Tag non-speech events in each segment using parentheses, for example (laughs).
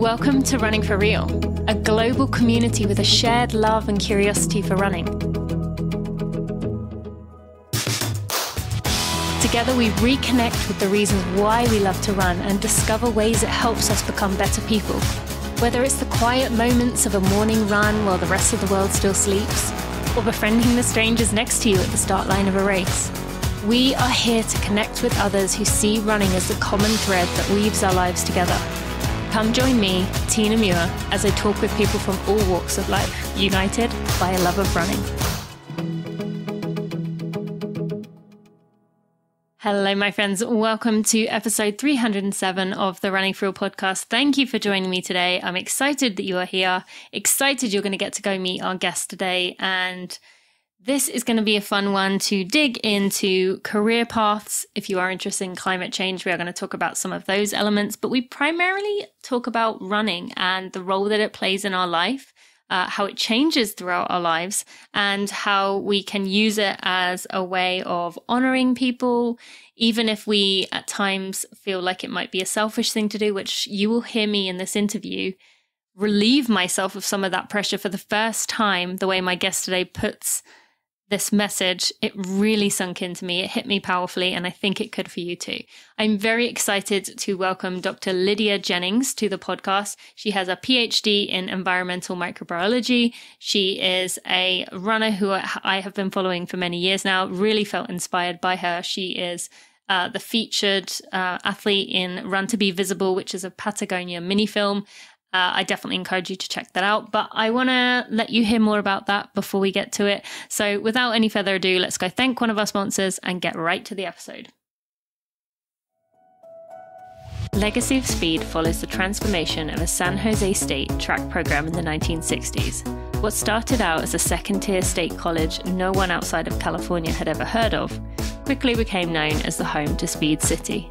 Welcome to Running for Real, a global community with a shared love and curiosity for running. Together, we reconnect with the reasons why we love to run and discover ways it helps us become better people. Whether it's the quiet moments of a morning run while the rest of the world still sleeps, or befriending the strangers next to you at the start line of a race. We are here to connect with others who see running as the common thread that weaves our lives together. Come join me, Tina Muir, as I talk with people from all walks of life, united by a love of running. Hello, my friends. Welcome to episode 307 of the Running For Real podcast. Thank you for joining me today. I'm excited that you are here, excited you're going to get to go meet our guest today. And this is going to be a fun one to dig into career paths. If you are interested in climate change, we are going to talk about some of those elements, but we primarily talk about running and the role that it plays in our life uh, how it changes throughout our lives, and how we can use it as a way of honoring people, even if we at times feel like it might be a selfish thing to do, which you will hear me in this interview relieve myself of some of that pressure for the first time, the way my guest today puts this message, it really sunk into me. It hit me powerfully, and I think it could for you too. I'm very excited to welcome Dr. Lydia Jennings to the podcast. She has a PhD in environmental microbiology. She is a runner who I have been following for many years now, really felt inspired by her. She is uh, the featured uh, athlete in Run to Be Visible, which is a Patagonia mini film. Uh, I definitely encourage you to check that out. But I want to let you hear more about that before we get to it. So, without any further ado, let's go thank one of our sponsors and get right to the episode. Legacy of Speed follows the transformation of a San Jose State track program in the 1960s. What started out as a second tier state college no one outside of California had ever heard of quickly became known as the home to Speed City.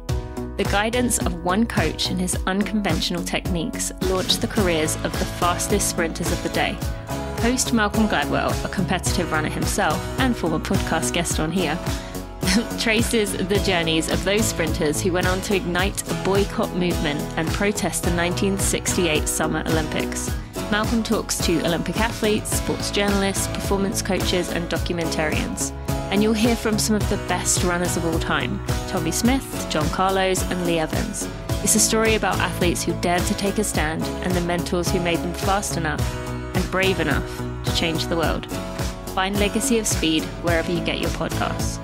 The guidance of one coach and his unconventional techniques launched the careers of the fastest sprinters of the day. Host Malcolm Gladwell, a competitive runner himself and former podcast guest on here, (laughs) traces the journeys of those sprinters who went on to ignite a boycott movement and protest the 1968 Summer Olympics. Malcolm talks to Olympic athletes, sports journalists, performance coaches, and documentarians and you'll hear from some of the best runners of all time Tommie Smith, John Carlos, and Lee Evans. It's a story about athletes who dared to take a stand and the mentors who made them fast enough and brave enough to change the world. Find Legacy of Speed wherever you get your podcasts.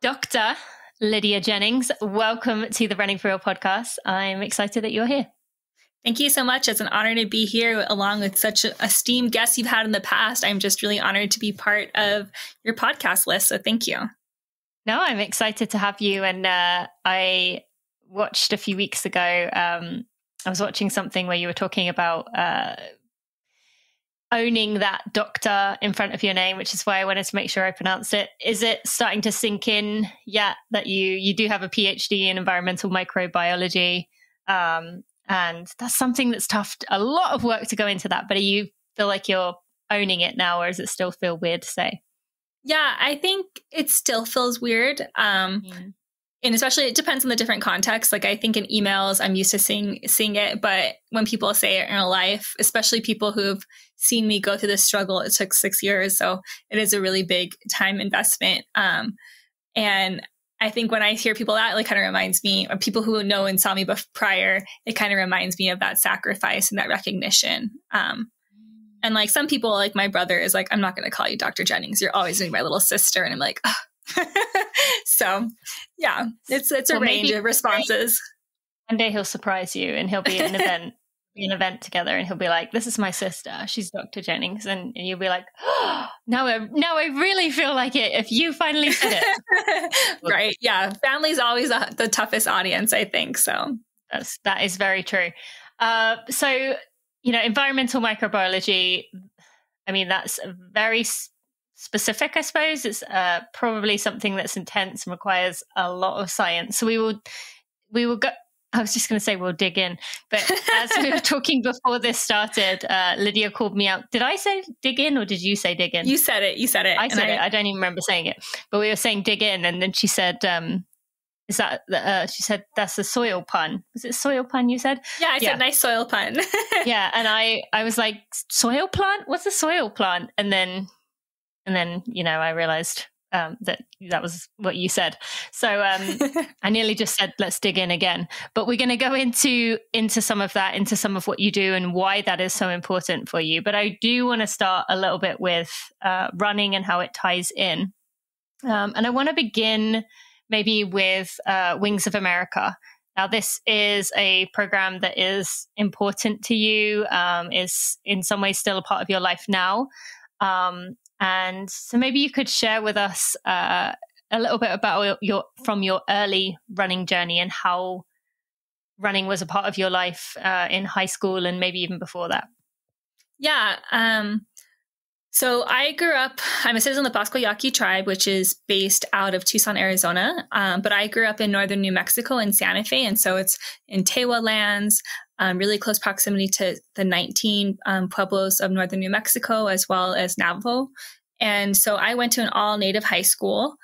Dr. Lydia Jennings, welcome to the Running for Real podcast. I'm excited that you're here. Thank you so much. It's an honor to be here along with such esteemed guests you've had in the past. I'm just really honored to be part of your podcast list. So thank you. No, I'm excited to have you. And uh, I watched a few weeks ago, um, I was watching something where you were talking about uh, owning that doctor in front of your name, which is why I wanted to make sure I pronounced it. Is it starting to sink in yet that you you do have a PhD in environmental microbiology? Um, and that's something that's tough. A lot of work to go into that. But do you feel like you're owning it now, or does it still feel weird to say? Yeah, I think it still feels weird. Um, mm. And especially, it depends on the different contexts. Like I think in emails, I'm used to seeing seeing it, but when people say it in real life, especially people who've seen me go through this struggle, it took six years, so it is a really big time investment. Um, and I think when I hear people that, like kind of reminds me, or people who know and saw me before, prior, it kind of reminds me of that sacrifice and that recognition. Um, and like some people, like my brother is like, I'm not going to call you Dr. Jennings. You're always going to be my little sister. And I'm like, oh. (laughs) so yeah, it's, it's a well, range of responses. One day he'll surprise you and he'll be at an event an event together and he'll be like, This is my sister. She's Dr. Jennings. And, and you'll be like, oh, now I now I really feel like it if you finally said it. (laughs) right. Yeah. Family's always a, the toughest audience, I think. So That's, that is very true. Uh, so, you know, environmental microbiology, I mean, that's very specific, I suppose. It's uh, probably something that's intense and requires a lot of science. So we will we will go I was just going to say we'll dig in, but as we were (laughs) talking before this started, uh, Lydia called me out. Did I say dig in or did you say dig in? You said it. You said it. I said I, it. I don't even remember saying it, but we were saying dig in, and then she said, um, "Is that?" Uh, she said, "That's a soil pun." Was it soil pun? You said? Yeah, I yeah. said nice soil pun. (laughs) yeah, and I I was like, soil plant? What's a soil plant? And then and then you know I realized um, that that was what you said. So um, (laughs) I nearly just said, let's dig in again. But we're going to go into into some of that, into some of what you do and why that is so important for you. But I do want to start a little bit with uh, running and how it ties in. Um, and I want to begin maybe with uh, Wings of America. Now, this is a program that is important to you, um, is in some ways still a part of your life now. Um, and so maybe you could share with us uh, a little bit about your from your early running journey and how running was a part of your life uh, in high school and maybe even before that. Yeah. Um, so I grew up, I'm a citizen of the Pascua Yaqui tribe, which is based out of Tucson, Arizona. Um, but I grew up in northern New Mexico in Santa Fe. And so it's in Tewa lands, um, really close proximity to the 19 um, pueblos of northern New Mexico, as well as Navajo. And so I went to an all native high school.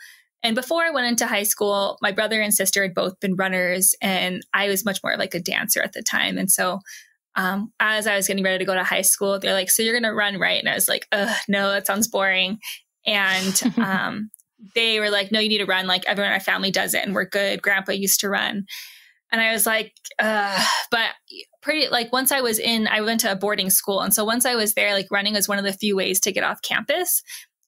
And before I went into high school, my brother and sister had both been runners, and I was much more like a dancer at the time. And so um, as I was getting ready to go to high school, they're like, So you're going to run, right? And I was like, Ugh, no, that sounds boring. And (laughs) um, they were like, No, you need to run. Like everyone in our family does it, and we're good. Grandpa used to run. And I was like, uh, but pretty like once I was in, I went to a boarding school. And so once I was there, like running was one of the few ways to get off campus.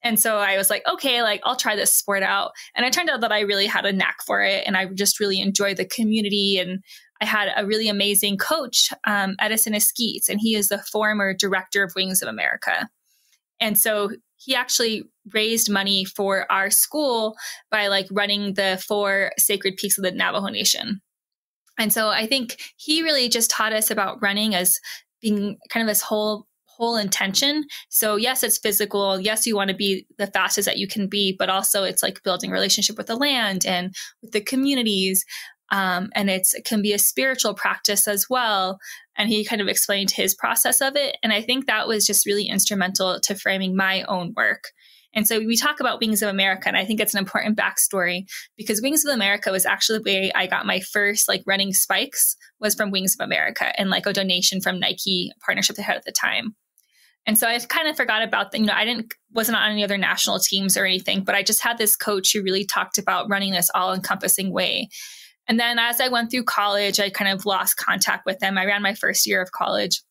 And so I was like, okay, like I'll try this sport out. And it turned out that I really had a knack for it. And I just really enjoyed the community. And I had a really amazing coach, um, Edison Eskeets, and he is the former director of Wings of America. And so he actually raised money for our school by like running the four sacred peaks of the Navajo Nation. And so I think he really just taught us about running as being kind of this whole whole intention. So yes, it's physical. Yes, you want to be the fastest that you can be, but also it's like building relationship with the land and with the communities. Um, and it can be a spiritual practice as well. And he kind of explained his process of it. And I think that was just really instrumental to framing my own work. And so we talk about Wings of America, and I think it's an important backstory because Wings of America was actually the way I got my first like running spikes was from Wings of America and like a donation from Nike partnership they had at the time. And so I kind of forgot about that. You know, I didn't wasn't on any other national teams or anything, but I just had this coach who really talked about running this all encompassing way. And then as I went through college, I kind of lost contact with them. I ran my first year of college,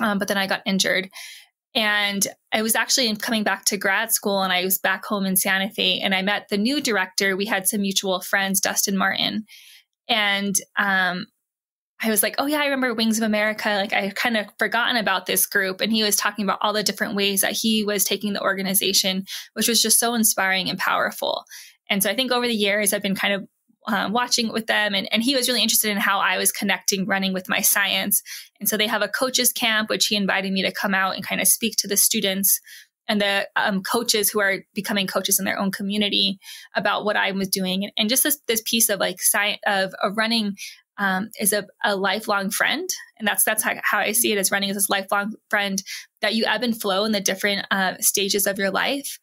um, but then I got injured. And I was actually coming back to grad school and I was back home in Santa Fe and I met the new director. We had some mutual friends, Dustin Martin. And um, I was like, oh, yeah, I remember Wings of America. Like, I kind of forgotten about this group. And he was talking about all the different ways that he was taking the organization, which was just so inspiring and powerful. And so I think over the years, I've been kind of um, watching with them. And, and he was really interested in how i was connecting running with my science. And so they have a coaches camp which he invited me to come out and kind of speak to the students and the um, coaches who are becoming coaches in their own community about what i was doing. And, and just this, this piece of like science of, of running um, is a, a, lifelong friend. And that's that's how, how, i see it as running as this lifelong friend that you ebb and flow in the different uh, stages of your life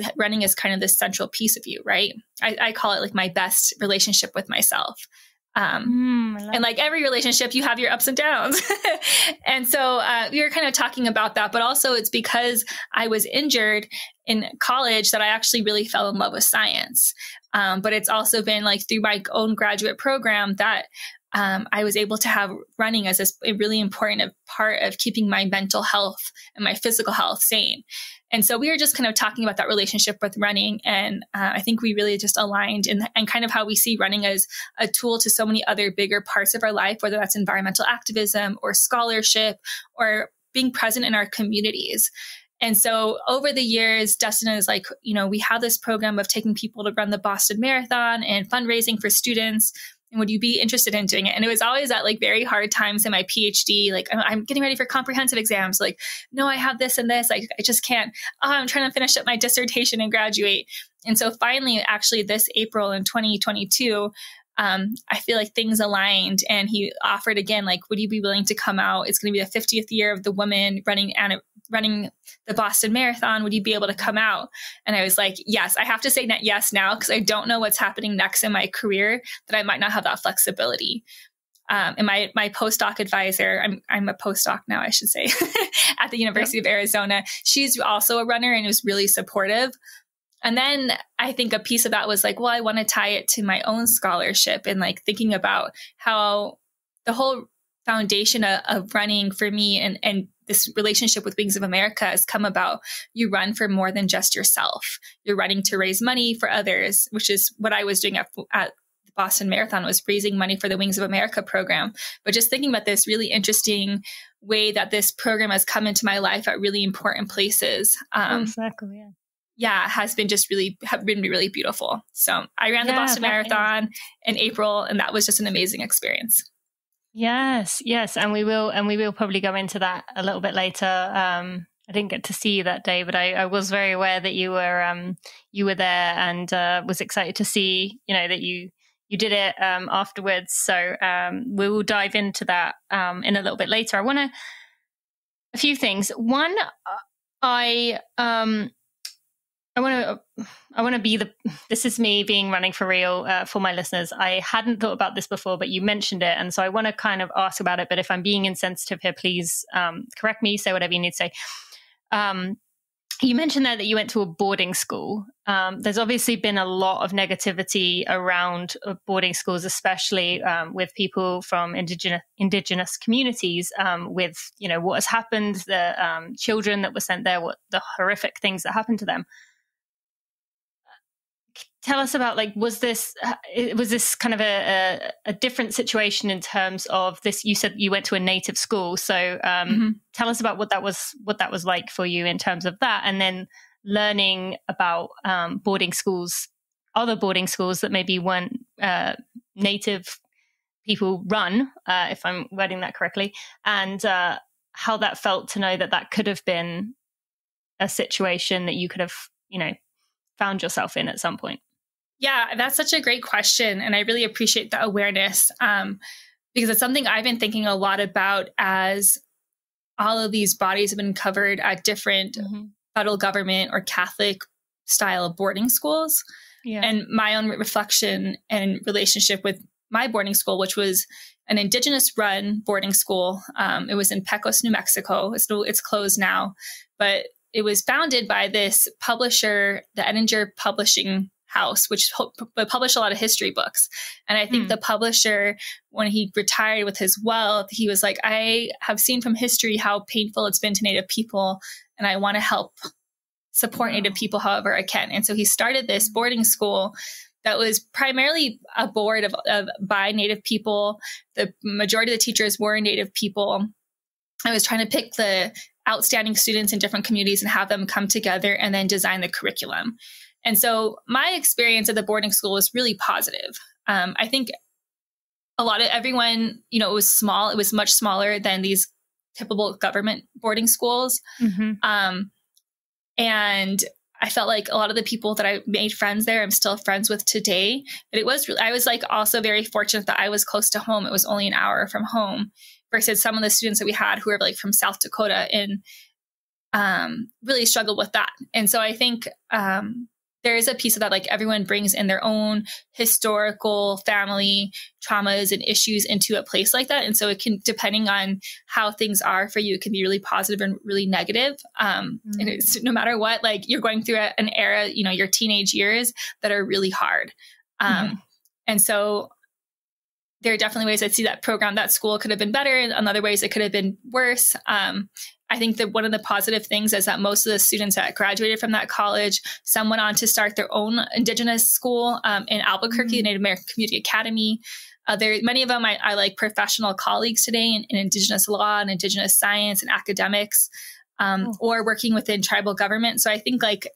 but running is kind of this central piece of you, right? I, I call it like my best relationship with myself. Um, mm, and like every relationship, you have your ups and downs. (laughs) and so uh, we were kind of talking about that, but also it's because I was injured in college that I actually really fell in love with science. Um, but it's also been like through my own graduate program that um, I was able to have running as a really important part of keeping my mental health and my physical health sane. And so we were just kind of talking about that relationship with running. And uh, I think we really just aligned in and kind of how we see running as a tool to so many other bigger parts of our life, whether that's environmental activism or scholarship or being present in our communities. And so over the years, Dustin is like, you know, we have this program of taking people to run the Boston Marathon and fundraising for students and would you be interested in doing it? And it was always at like very hard times in my PhD. Like I'm, I'm getting ready for comprehensive exams. Like, no, I have this and this. I, I just can't. Oh, I'm trying to finish up my dissertation and graduate. And so finally, actually, this April in 2022, um, I feel like things aligned. And he offered again, like, would you be willing to come out? It's going to be the 50th year of the woman running and running the Boston Marathon. Would you be able to come out? And I was like, yes. I have to say yes now because I don't know what's happening next in my career that I might not have that flexibility. Um, and my my postdoc advisor, I'm I'm a postdoc now, I should say, (laughs) at the University yep. of Arizona. She's also a runner and was really supportive. And then I think a piece of that was like, well, I want to tie it to my own scholarship and like thinking about how the whole foundation of, of, running for me and, and this relationship with Wings of America has come about. You run for more than just yourself. You're running to raise money for others, which is what I was doing at, at the Boston Marathon was raising money for the Wings of America program. But just thinking about this really interesting way that this program has come into my life at really important places. Um, exactly. Yeah yeah, has been just really have been really beautiful. So I ran the Boston Marathon in April, and that was just an amazing experience. Yes, yes, and we will, and we will probably go into that a little bit later. Um, I didn't get to see you that day, but I, I was very aware that you were um, you were there, and uh, was excited to see you know that you you did it um, afterwards. So um, we will dive into that um, in a little bit later. I want to a few things. One, I um, I want to I want to be the this is me being running for real uh, for my listeners. I hadn't thought about this before, but you mentioned it, and so I want to kind of ask about it. But if I'm being insensitive here, please um, correct me. Say whatever you need to say. Um, you mentioned there that you went to a boarding school. Um, there's obviously been a lot of negativity around uh, boarding schools, especially um, with people from indigenous indigenous communities. Um, with you know what has happened, the um, children that were sent there, what the horrific things that happened to them tell us about like was this uh, was this kind of a, a, a, different situation in terms of this you said you went to a native school so um, mm-hmm. tell us about what that was what that was like for you in terms of that and then learning about um, boarding schools other boarding schools that maybe weren't uh, native people run uh, if i'm wording that correctly and uh, how that felt to know that that could have been a situation that you could have you know found yourself in at some point yeah, that's such a great question. And I really appreciate the awareness um, because it's something I've been thinking a lot about as all of these bodies have been covered at different mm-hmm. federal government or Catholic style boarding schools. Yeah. And my own reflection and relationship with my boarding school, which was an indigenous run boarding school. Um, it was in Pecos, New Mexico. It's, it's closed now, but it was founded by this publisher, the Edinger Publishing house, which published a lot of history books. And I think mm. the publisher, when he retired with his wealth, he was like, I have seen from history how painful it's been to Native people, and I want to help support. Native people however I can. And so he started this boarding school that was primarily a board of, of by Native people. The majority of the teachers were Native people. I was trying to pick the outstanding students in different communities and have them come together and then design the curriculum. And so my experience at the boarding school was really positive. Um, I think a lot of everyone, you know, it was small. It was much smaller than these typical government boarding schools. Mm-hmm. Um, and I felt like a lot of the people that I made friends there, I'm still friends with today. But it was, I was like also very fortunate that I was close to home. It was only an hour from home versus some of the students that we had who were like from South Dakota and um, really struggled with that. And so I think um, there is a piece of that like everyone brings in their own historical family traumas and issues into a place like that and so it can depending on how things are for you it can be really positive and really negative um, mm-hmm. and it's no matter what like you're going through an era you know your teenage years that are really hard um, mm-hmm. and so there are definitely ways I'd see that program, that school could have been better. And other ways it could have been worse. Um, I think that one of the positive things is that most of the students that graduated from that college, some went on to start their own Indigenous school um, in Albuquerque, mm-hmm. the Native American Community Academy. Uh, there, many of them I, I, like professional colleagues today in, in, Indigenous law and Indigenous science and academics, um, oh. or working within tribal government. So I think like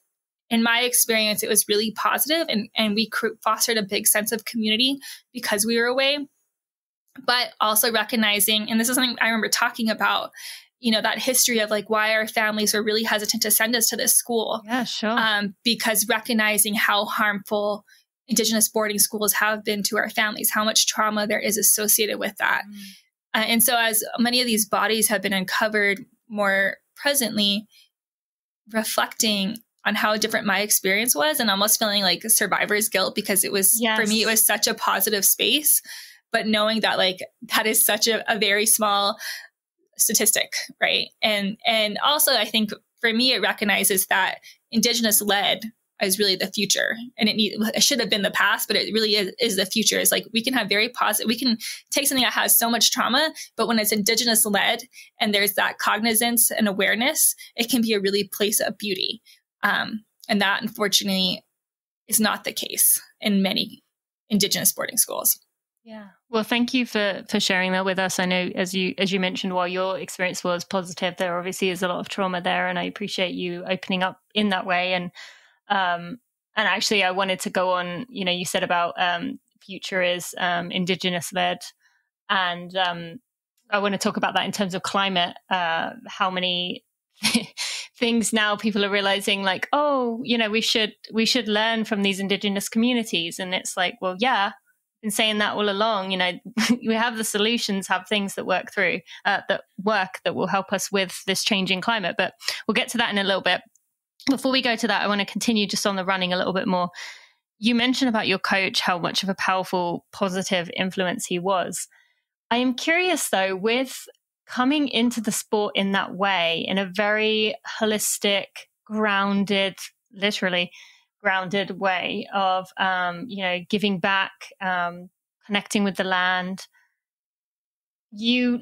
in my experience, it was really positive and, and we fostered a big sense of community because we were away. But also recognizing, and this is something I remember talking about, you know that history of like why our families were really hesitant to send us to this school yeah sure um, because recognizing how harmful indigenous boarding schools have been to our families how much trauma there is associated with that mm. uh, and so as many of these bodies have been uncovered more presently reflecting on how different my experience was and almost feeling like survivor's guilt because it was yes. for me it was such a positive space but knowing that like that is such a, a very small statistic right? And and also i think for me it recognizes that indigenous led is really the future and it, need, it should have been the past but it really is, is the future. It's like we can have very positive we can take something that has so much trauma but when it's indigenous led and there's that cognizance and awareness it can be a really place of beauty. Um, and that unfortunately is not the case in many indigenous boarding schools yeah. Well, thank you for for sharing that with us. I know as you as you mentioned while your experience was positive, there obviously is a lot of trauma there and I appreciate you opening up in that way and um and actually I wanted to go on, you know, you said about um future is um indigenous led and um I want to talk about that in terms of climate uh how many (laughs) things now people are realizing like oh you know we should we should learn from these indigenous communities and it's like well yeah been saying that all along. You know, (laughs) we have the solutions, have things that work through, uh, that work that will help us with this changing climate. But we'll get to that in a little bit. Before we go to that, I want to continue just on the running a little bit more. You mentioned about your coach, how much of a powerful, positive influence he was. I am curious though, with coming into the sport in that way, in a very holistic, grounded, literally grounded way of um, you know giving back um, connecting with the land. You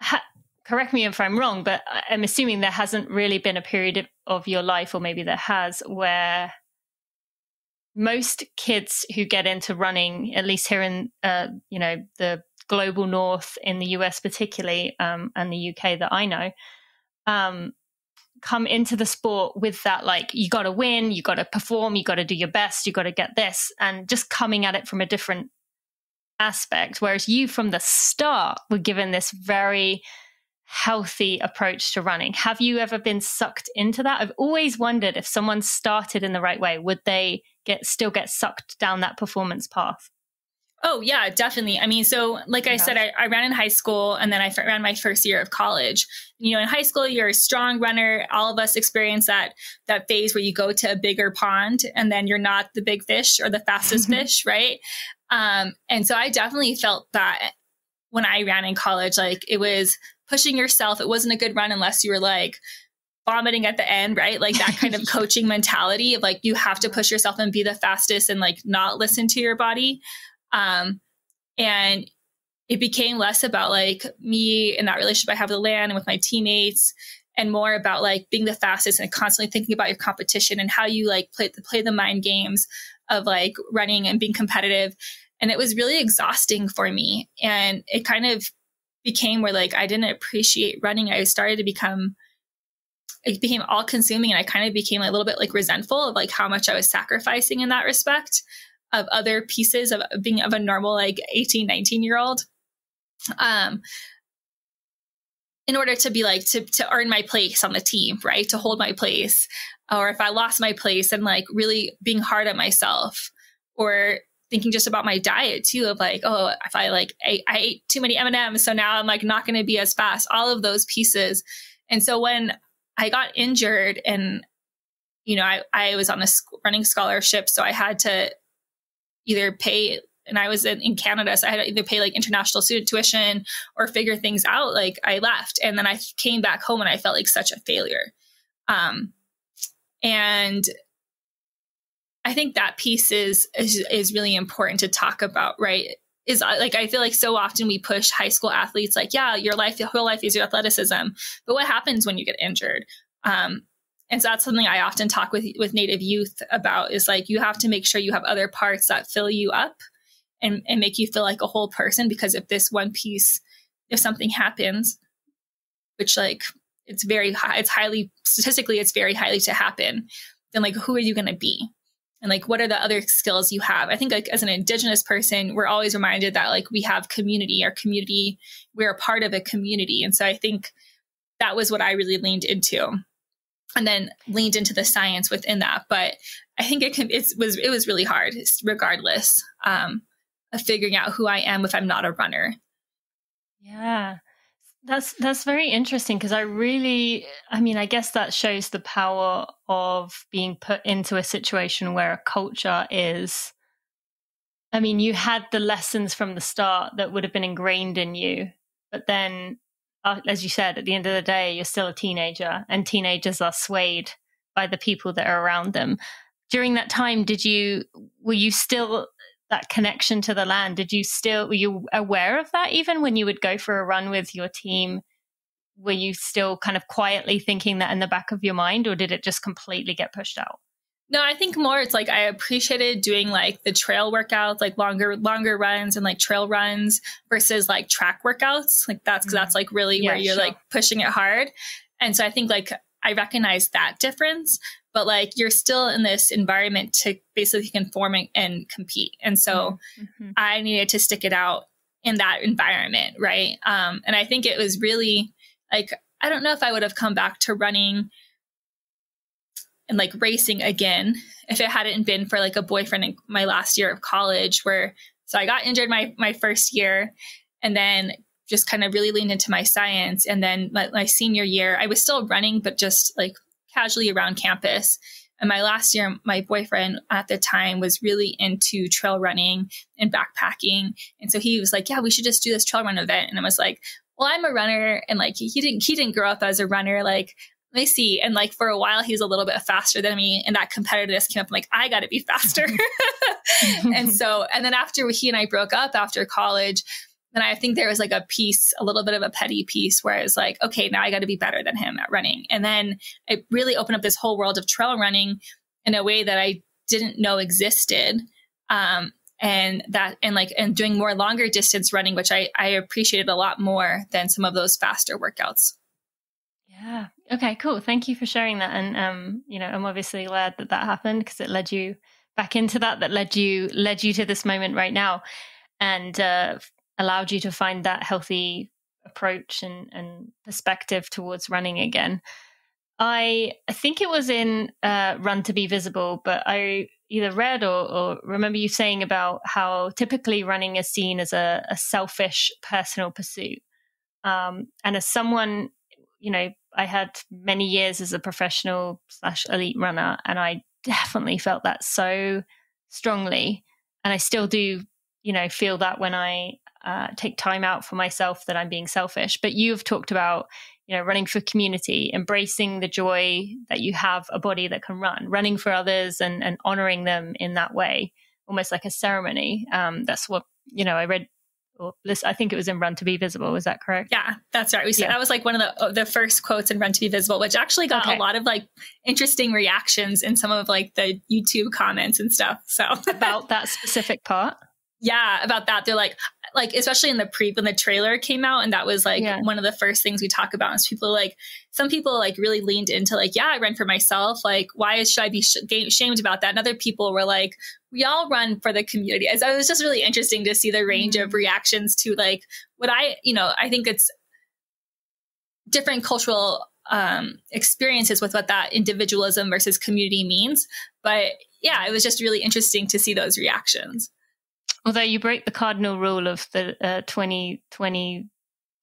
ha- correct me if i'm wrong but i'm assuming there hasn't really been a period of, of your life or maybe there has where most kids who get into running at least here in uh, you know the global north in the us particularly um, and the uk that i know um, come into the sport with that like you got to win you got to perform you got to do your best you got to get this and just coming at it from a different aspect. Whereas you from the start were given this very healthy approach to running. Have you ever been sucked into that? I've always wondered if someone started in the right way would they get still get sucked down that performance path Oh, yeah, definitely. I mean, so like I said, I, I, ran in high school and then I ran my first year of college. You know, in high school, you're a strong runner. All of us experience that that phase where you go to a bigger pond and then you're not the big fish or the fastest fish, right? Um, and so I definitely felt that when I ran in college, like it was pushing yourself. It wasn't a good run unless you were like vomiting at the end, right? Like that kind of (laughs) coaching mentality of like you have to push yourself and be the fastest and like not listen to your body. Um, and it became less about like me and that relationship I have with the land and with my teammates and more about like being the fastest and constantly thinking about your competition and how you like play, the play the mind games of like running and being competitive. And it was really exhausting for me. And it kind of became where like I didn't appreciate running. I started to become it became all consuming and I kind of became a little bit like resentful of like how much I was sacrificing in that respect of other pieces of being of a normal like 18 19 year old. Um in order to be like to to earn my place on the team right? To hold my place. Or if i lost my place and like really being hard on myself. Or thinking just about my diet too of like oh if i like I, I ate too many m&ms so now i'm like not going to be as fast. All of those pieces. And so when i got injured and you know i, I was on a running scholarship so i had to either pay and I was in, in, Canada, so I had to either pay like international student tuition or figure things out. Like I left, and then I came back home, and I felt like such a failure. Um, and I think that piece is, is is really important to talk about, right? Is uh, like I feel like so often we push high school athletes, like, yeah, your life, your whole life is your athleticism, but what happens when you get injured? Um, and so that's something I often talk with with Native youth about is like you have to make sure you have other parts that fill you up and, and make you feel like a whole person because if this one piece, if something happens, which like it's very high, it's highly statistically it's very highly to happen, then like who are you gonna be? And like what are the other skills you have? I think like as an indigenous person, we're always reminded that like we have community, our community, we're a part of a community. And so I think that was what I really leaned into and then leaned into the science within that. But I think it can, it was, it was really hard regardless, um, of figuring out who I am if I'm not a runner. Yeah. That's that's very interesting because I really I mean I guess that shows the power of being put into a situation where a culture is I mean you had the lessons from the start that would have been ingrained in you but then uh, as you said at the end of the day you're still a teenager and teenagers are swayed by the people that are around them. During that time did you were you still that connection to the land? Did you still were you aware of that even when you would go for a run with your team? Were you still kind of quietly thinking that in the back of your mind or did it just completely get pushed out no i think more it's like i appreciated doing like the trail workouts like longer longer runs and like trail runs versus like track workouts like that's mm-hmm. that's like really yeah, where you're sure. like pushing it hard and so i think like i recognize that difference but like you're still in this environment to basically conform and compete. And so mm-hmm. I needed to stick it out in that environment, right? Um, and I think it was really like I don't know if I would have come back to running and like racing again if it hadn't been for like a boyfriend in my last year of college where so I got injured my my first year and then just kind of really leaned into my science and then my, my senior year I was still running but just like casually around campus. And my last year, my boyfriend at the time was really into trail running and backpacking. And so he was like, yeah, we should just do this trail run event. And I was like, well, I'm a runner. And like, he didn't, he didn't grow up as a runner. Like, let me see. And like, for a while, he was a little bit faster than me. And that competitiveness came up. I'm like, I got to be faster. (laughs) (laughs) and so, and then after he and I broke up after college, and I think there was like a piece, a little bit of a petty piece where I was like, okay, now I got to be better than him at running. And then it really opened up this whole world of trail running in a way that I didn't know existed. Um, and that, and like, and doing more longer distance running, which I, I appreciated a lot more than some of those faster workouts. Yeah. Okay, cool. Thank you for sharing that. And, um, you know, I'm obviously glad that that happened because it led you back into that, that led you, led you to this moment right now. And, uh, allowed you to find that healthy approach and, and perspective towards running again. I think it was in uh, Run to Be Visible, but I either read or, or, remember you saying about how typically running is seen as a, a selfish personal pursuit. Um, and as someone, you know, I had many years as a professional slash elite runner, and I definitely felt that so strongly, and I still do, you know, feel that when I uh, take time out for myself that I'm being selfish. But you've talked about, you know, running for community, embracing the joy that you have a body that can run, running for others and, and honoring them in that way, almost like a ceremony. Um, that's what, you know, I read or I think it was in Run to Be Visible. Was that correct? Yeah, that's right. We said yeah. that was like one of the uh, the first quotes in Run to Be Visible, which actually got okay. a lot of like interesting reactions in some of like the YouTube comments and stuff. So (laughs) about that specific part. Yeah, about that. They're like, like especially in the pre when the trailer came out and that was like yeah. one of the first things we talk about is people like some people like really leaned into like yeah i run for myself like why should i be sh- shamed about that and other people were like we all run for the community so it was just really interesting to see the range mm-hmm. of reactions to like what i you know i think it's different cultural um, experiences with what that individualism versus community means but yeah it was just really interesting to see those reactions Although you break the cardinal rule of the uh, 20, 20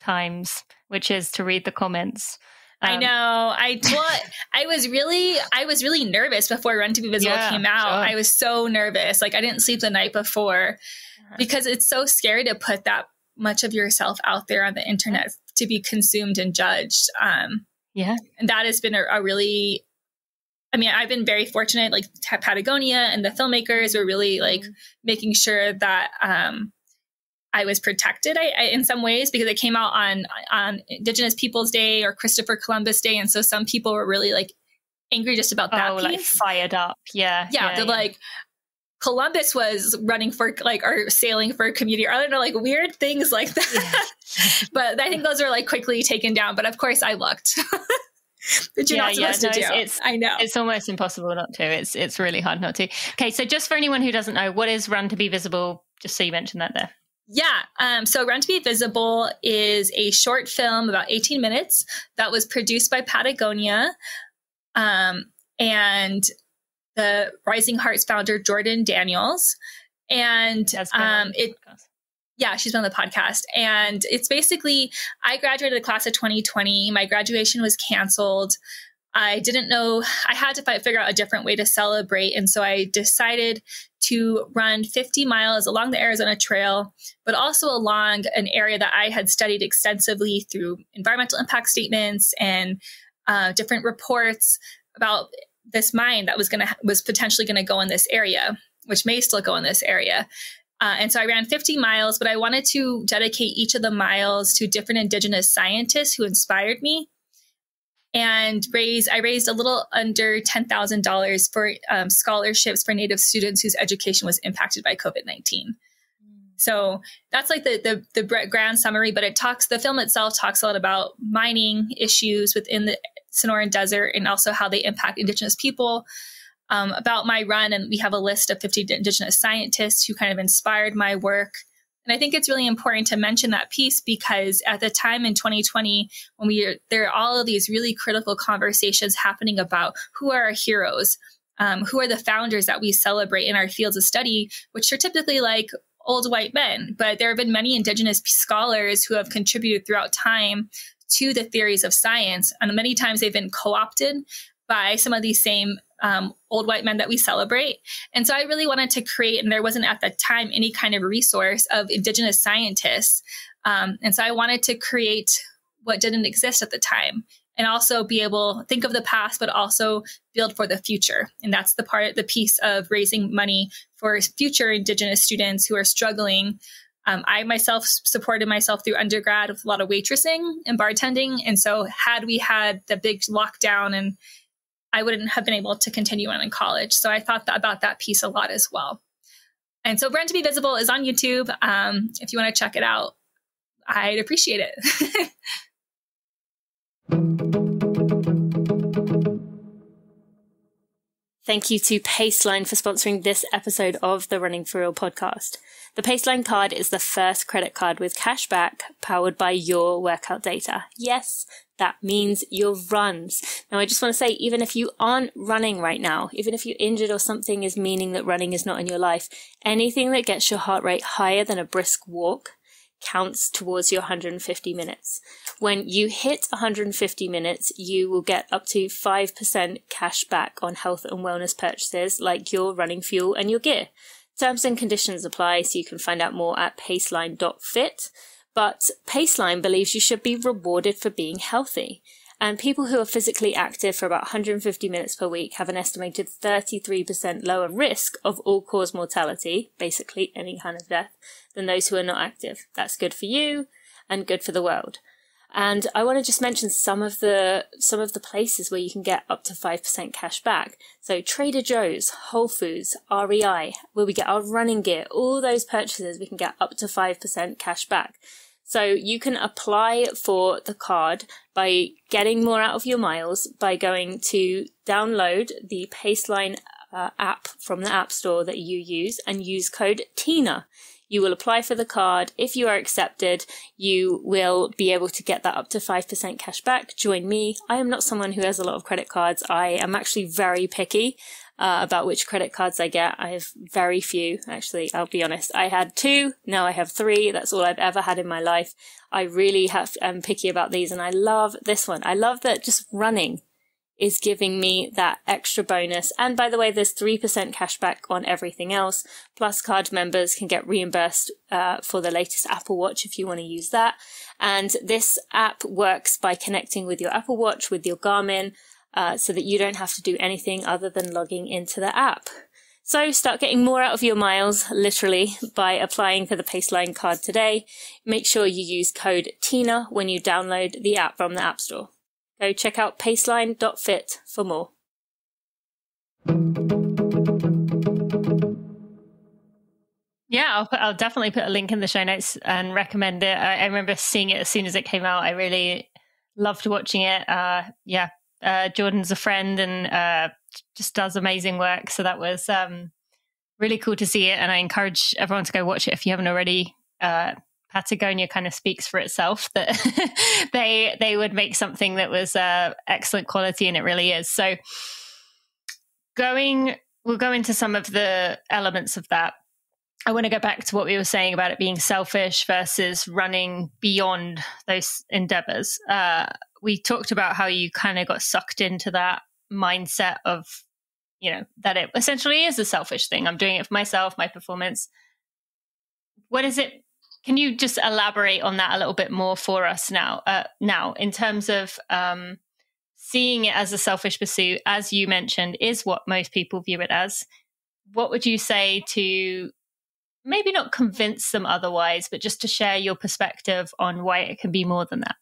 times, which is to read the comments. Um, I know. I well, I was really I was really nervous before Run to Be Visible yeah, came out. Sure. I was so nervous. Like I didn't sleep the night before uh-huh. because it's so scary to put that much of yourself out there on the internet to be consumed and judged. Um, yeah, and that has been a, a really I mean, I've been very fortunate, like Patagonia and the filmmakers were really like mm-hmm. making sure that um, I was protected I, I, in some ways because it came out on on Indigenous Peoples Day or Christopher Columbus Day, and so some people were really like angry just about that. Oh, piece. like fired up, yeah, yeah. yeah they're yeah. like Columbus was running for like or sailing for a community. I don't know, like weird things like that. Yeah. (laughs) but I think those are like quickly taken down. But of course, I looked. (laughs) that you're yeah, not supposed yeah, no, to do. It's, I know. It's almost impossible not to. It's it's really hard not to. Okay, so just for anyone who doesn't know, what is Run to Be Visible? Just so you mentioned that there. Yeah. Um, so Run to Be Visible is a short film, about 18 minutes, that was produced by Patagonia. um, and the Rising Hearts founder Jordan Daniels, and um, it. Yeah, she's been on the podcast. And it's basically, I graduated the class of 2020. My graduation was canceled. I didn't know, I had to figure out a different way to celebrate. And so I decided to run 50 miles along the Arizona Trail, but also along an area that I had studied extensively through environmental impact statements and uh, different reports about this mine that was going to was potentially going to go in this area, which may still go in this area. Uh, and so I ran 50 miles, but I wanted to dedicate each of the miles to different Indigenous scientists who inspired me and raise I raised a little under ten thousand dollars for um, scholarships for Native students whose education was impacted by COVID nineteen. So that's like the, the the grand summary, but it talks the film itself talks a lot about mining issues within the Sonoran Desert and also how they impact Indigenous people. Um, about my run, and we have a list of 50 Indigenous scientists who kind of inspired my work. And I think it's really important to mention that piece because at the time in 2020, when we there are all of these really critical conversations happening about who are our heroes, um, who are the founders that we celebrate in our fields of study, which are typically like old white men. But there have been many indigenous scholars who have contributed throughout time to the theories of science. And many times they've been co opted by some of these same um, old white men that we celebrate. And so I really wanted to create, and there wasn't at the time any kind of resource of Indigenous scientists. Um, and so I wanted to create what didn't exist at the time and also be able think of the past but also build for the future and that's the part the piece of raising money for future indigenous students who are struggling um, i myself supported myself through undergrad with a lot of waitressing and bartending and so had we had the big lockdown and I wouldn't have been able to continue on in college. So I thought that, about that piece a lot as well. And so Run to be Visible is on YouTube. Um, if you want to check it out, I'd appreciate it. (laughs) Thank you to Paceline for sponsoring this episode of the Running for Real podcast. The Paceline card is the first credit card with cash back powered by your workout data. Yes, that means your runs. Now, I just want to say, even if you aren't running right now, even if you're injured or something is meaning that running is not in your life, anything that gets your heart rate higher than a brisk walk counts towards your 150 minutes. When you hit 150 minutes, you will get up to 5% cash back on health and wellness purchases like your running fuel and your gear. Terms and conditions apply, so you can find out more at paceline.fit. But Paceline believes you should be rewarded for being healthy. And people who are physically active for about 150 minutes per week have an estimated 33% lower risk of all cause mortality, basically any kind of death, than those who are not active. That's good for you and good for the world. And I want to just mention some of the some of the places where you can get up to 5% cash back. So Trader Joe's, Whole Foods, REI, where we get our running gear, all those purchases we can get up to 5% cash back. So you can apply for the card by getting more out of your miles by going to download the Paceline uh, app from the App Store that you use and use code TINA. You will apply for the card. If you are accepted, you will be able to get that up to 5% cash back. Join me. I am not someone who has a lot of credit cards. I am actually very picky uh, about which credit cards I get. I have very few, actually, I'll be honest. I had two, now I have three. That's all I've ever had in my life. I really have, am picky about these and I love this one. I love that just running is giving me that extra bonus. And by the way, there's 3% cash back on everything else. Plus card members can get reimbursed uh, for the latest Apple Watch if you want to use that. And this app works by connecting with your Apple Watch, with your Garmin, uh, so that you don't have to do anything other than logging into the app. So start getting more out of your miles, literally, by applying for the Paceline card today. Make sure you use code TINA when you download the app from the App Store. Go check out paceline.fit for more. Yeah, I'll, put, I'll definitely put a link in the show notes and recommend it. I, I remember seeing it as soon as it came out. I really loved watching it. Uh, yeah, uh, Jordan's a friend and uh, just does amazing work. So that was um, really cool to see it. And I encourage everyone to go watch it if you haven't already. Patagonia kind of speaks for itself (laughs) that they they would make something that was uh, excellent quality, and it really is. So, going, we'll go into some of the elements of that. I want to go back to what we were saying about it being selfish versus running beyond those endeavors. Uh, we talked about how you kind of got sucked into that mindset of, you know, that it essentially is a selfish thing. I'm doing it for myself, my performance. What is it? Can you just elaborate on that a little bit more for us now? Uh, now, in terms of um, seeing it as a selfish pursuit, as you mentioned, is what most people view it as. What would you say to maybe not convince them otherwise, but just to share your perspective on why it can be more than that.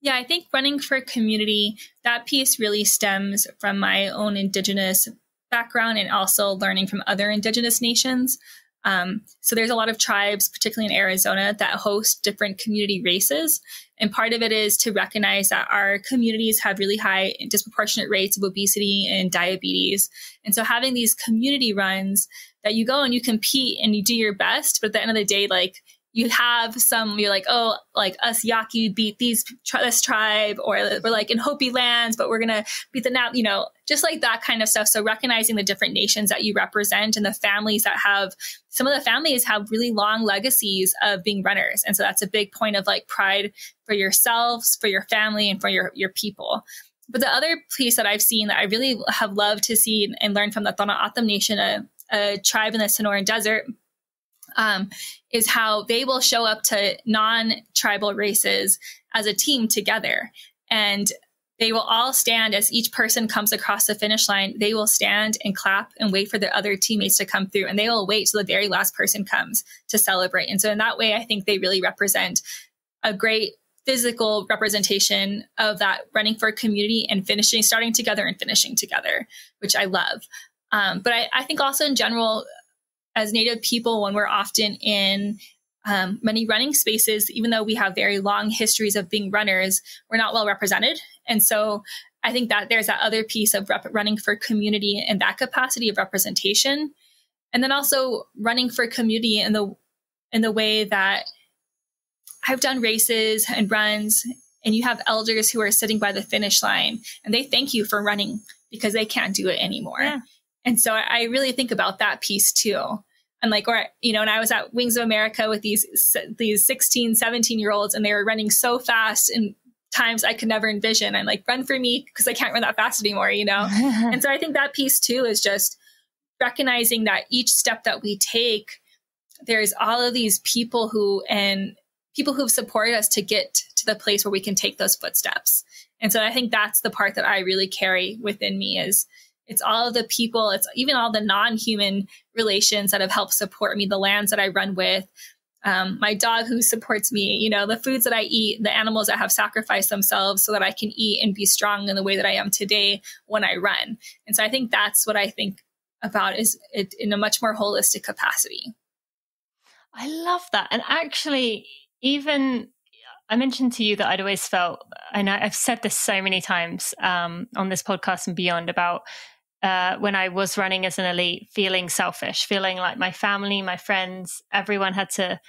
Yeah, I think running for a community, that piece really stems from my own Indigenous background and also learning from other Indigenous nations. Um, so there's a lot of tribes, particularly in Arizona, that host different community races. And part of it is to recognize that our communities have really high disproportionate rates of obesity and diabetes. And so having these community runs that you go and you compete and you do your best, but at the end of the day, like you have some, you're like, oh, like us Yaqui beat these this tribe, or we're like in Hopi lands, but we're gonna beat the now, you know, just like that kind of stuff. So recognizing the different nations that you represent and the families that have some of the families have really long legacies of being runners, and so that's a big point of like pride for yourselves, for your family, and for your your people. But the other piece that I've seen that I really have loved to see and learn from the Tohono O'odham Nation, a, a tribe in the Sonoran Desert, um, is how they will show up to non-tribal races as a team together, and they will all stand as each person comes across the finish line. They will stand and clap and wait for their other teammates to come through, and they will wait till the very last person comes to celebrate. And so, in that way, I think they really represent a great physical representation of that running for a community and finishing, starting together and finishing together, which I love. Um, but I, I, think also in general, as Native people, when we're often in um, many running spaces, even though we have very long histories of being runners, we're not well represented. And so I think that there's that other piece of running for community and that capacity of representation. And then also running for community in the in the way that I've done races and runs, and you have elders who are sitting by the finish line and they thank you for running because they can't do it anymore. Yeah. And so I really think about that piece too. And like, or, you know, and I was at Wings of America with these, these 16, 17 year olds and they were running so fast in times I could never envision. I'm like, run for me because I can't run that fast anymore, you know? (laughs) and so I think that piece too is just recognizing that each step that we take, there's all of these people who, and people who've supported us to get to the place where we can take those footsteps. And so I think that's the part that I really carry within me is it's all of the people, it's even all the non-human relations that have helped support me, the lands that I run with, um, my dog who supports me, you know, the foods that I eat, the animals that have sacrificed themselves so that I can eat and be strong in the way that I am today when I run. And so I think that's what I think about is it in a much more holistic capacity. I love that. And actually, even I mentioned to you that I'd always felt, and I've said this so many times um, on this podcast and beyond about uh, when I was running as an elite, feeling selfish, feeling like my family, my friends, everyone had to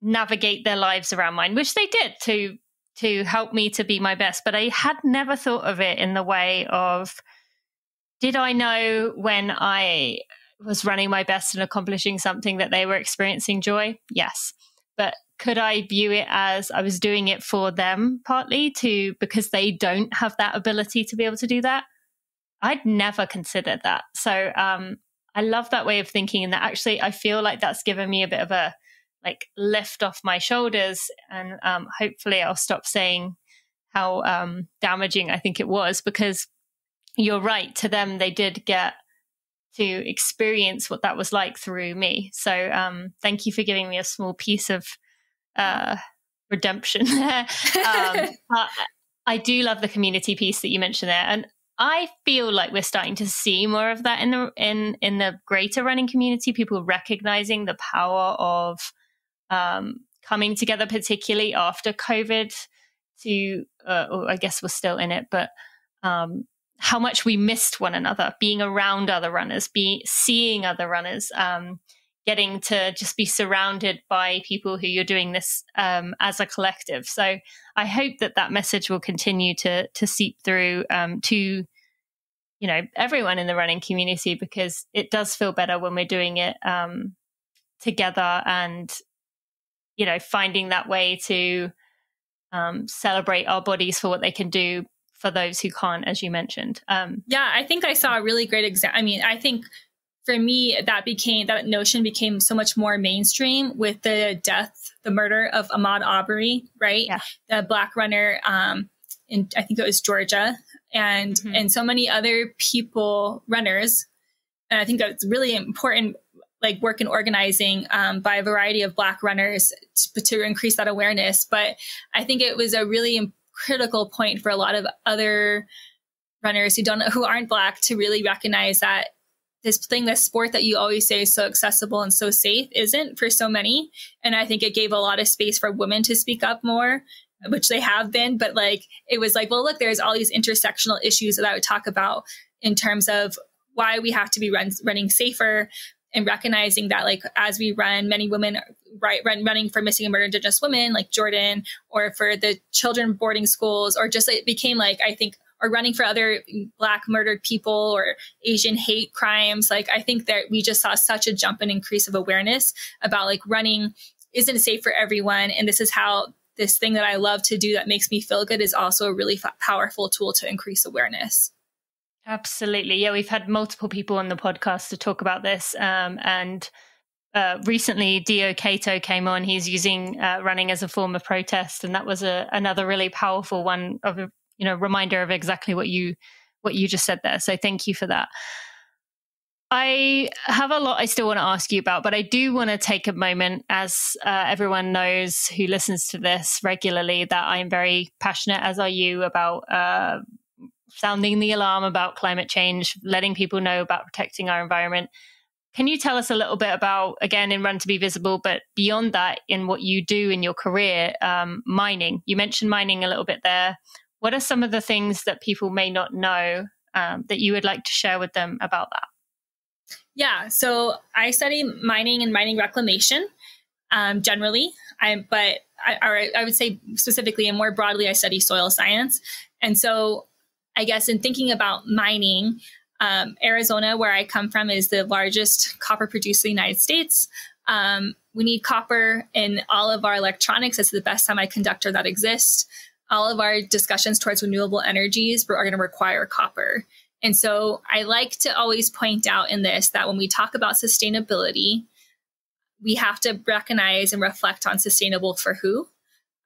navigate their lives around mine, which they did to to help me to be my best. But I had never thought of it in the way of, did I know when I was running my best and accomplishing something that they were experiencing joy? Yes. But could I view it as I was doing it for them partly to because they don't have that ability to be able to do that? I'd never considered that. So um, I love that way of thinking, and that actually I feel like that's given me a bit of a like lift off my shoulders, and um, hopefully I'll stop saying how um, damaging I think it was because you're right. To them, they did get to experience what that was like through me. So um, thank you for giving me a small piece of uh, redemption (laughs) there. um, (laughs) I do love the community piece that you mentioned there, and I feel like we're starting to see more of that in the in in the greater running community. People recognizing the power of um, coming together, particularly after COVID. To, uh, I guess we're still in it, but um, how much we missed one another, being around other runners, be seeing other runners. Um, getting to just be surrounded by people who you're doing this um, as a collective. So I hope that that message will continue to to seep through um, to you know everyone in the running community because it does feel better when we're doing it um, together and you know finding that way to um, celebrate our bodies for what they can do for those who can't, as you mentioned. Um, yeah, I think I saw a really great example. I mean, I think for me, that became that notion became so much more mainstream with the death, the murder of Ahmaud Arbery right? Yeah. The black runner um, in I think it was Georgia, and mm-hmm. and so many other people runners. And I think that's really important, like work in organizing um, by a variety of black runners to, to increase that awareness. But I think it was a really critical point for a lot of other runners who don't who aren't black to really recognize that this thing, this sport that you always say is so accessible and so safe isn't for so many. And I think it gave a lot of space for women to speak up more, which they have been. But like, it was like, well, look, there's all these intersectional issues that I would talk about in terms of why we have to be run, running safer and recognizing that like as we run many women right run, running for missing and murdered indigenous women like jordan or for the children boarding schools or just it became like i think or running for other black murdered people or asian hate crimes like i think that we just saw such a jump and increase of awareness about like running isn't safe for everyone and this is how this thing that i love to do that makes me feel good is also a really f- powerful tool to increase awareness. Absolutely. Yeah we've had multiple people on the podcast to talk about this um, and uh, recently Dio Cato came on. He's using uh, running as a form of protest, and that was a, another really powerful one of you know reminder of exactly what you what you just said there. So thank you for that I have a lot I still want to ask you about, but I do want to take a moment, as uh, everyone knows who listens to this regularly, that I'm very passionate, as are you, about uh, sounding the alarm about climate change, letting people know about protecting our environment. Can you tell us a little bit about, again, in Run to Be Visible, but beyond that, in what you do in your career, um, mining? You mentioned mining a little bit there. What are some of the things that people may not know um, that you would like to share with them about that? Yeah, so I study mining and mining reclamation um, generally, I, but I, I would say specifically and more broadly, I study soil science. And so I guess in thinking about mining, um, Arizona, where I come from, is the largest copper producer in the United States. Um, we need copper in all of our electronics. It's the best semiconductor that exists all of our discussions towards renewable energies are going to require copper. And so I like to always point out in this that when we talk about sustainability, we have to recognize and reflect on sustainable for who.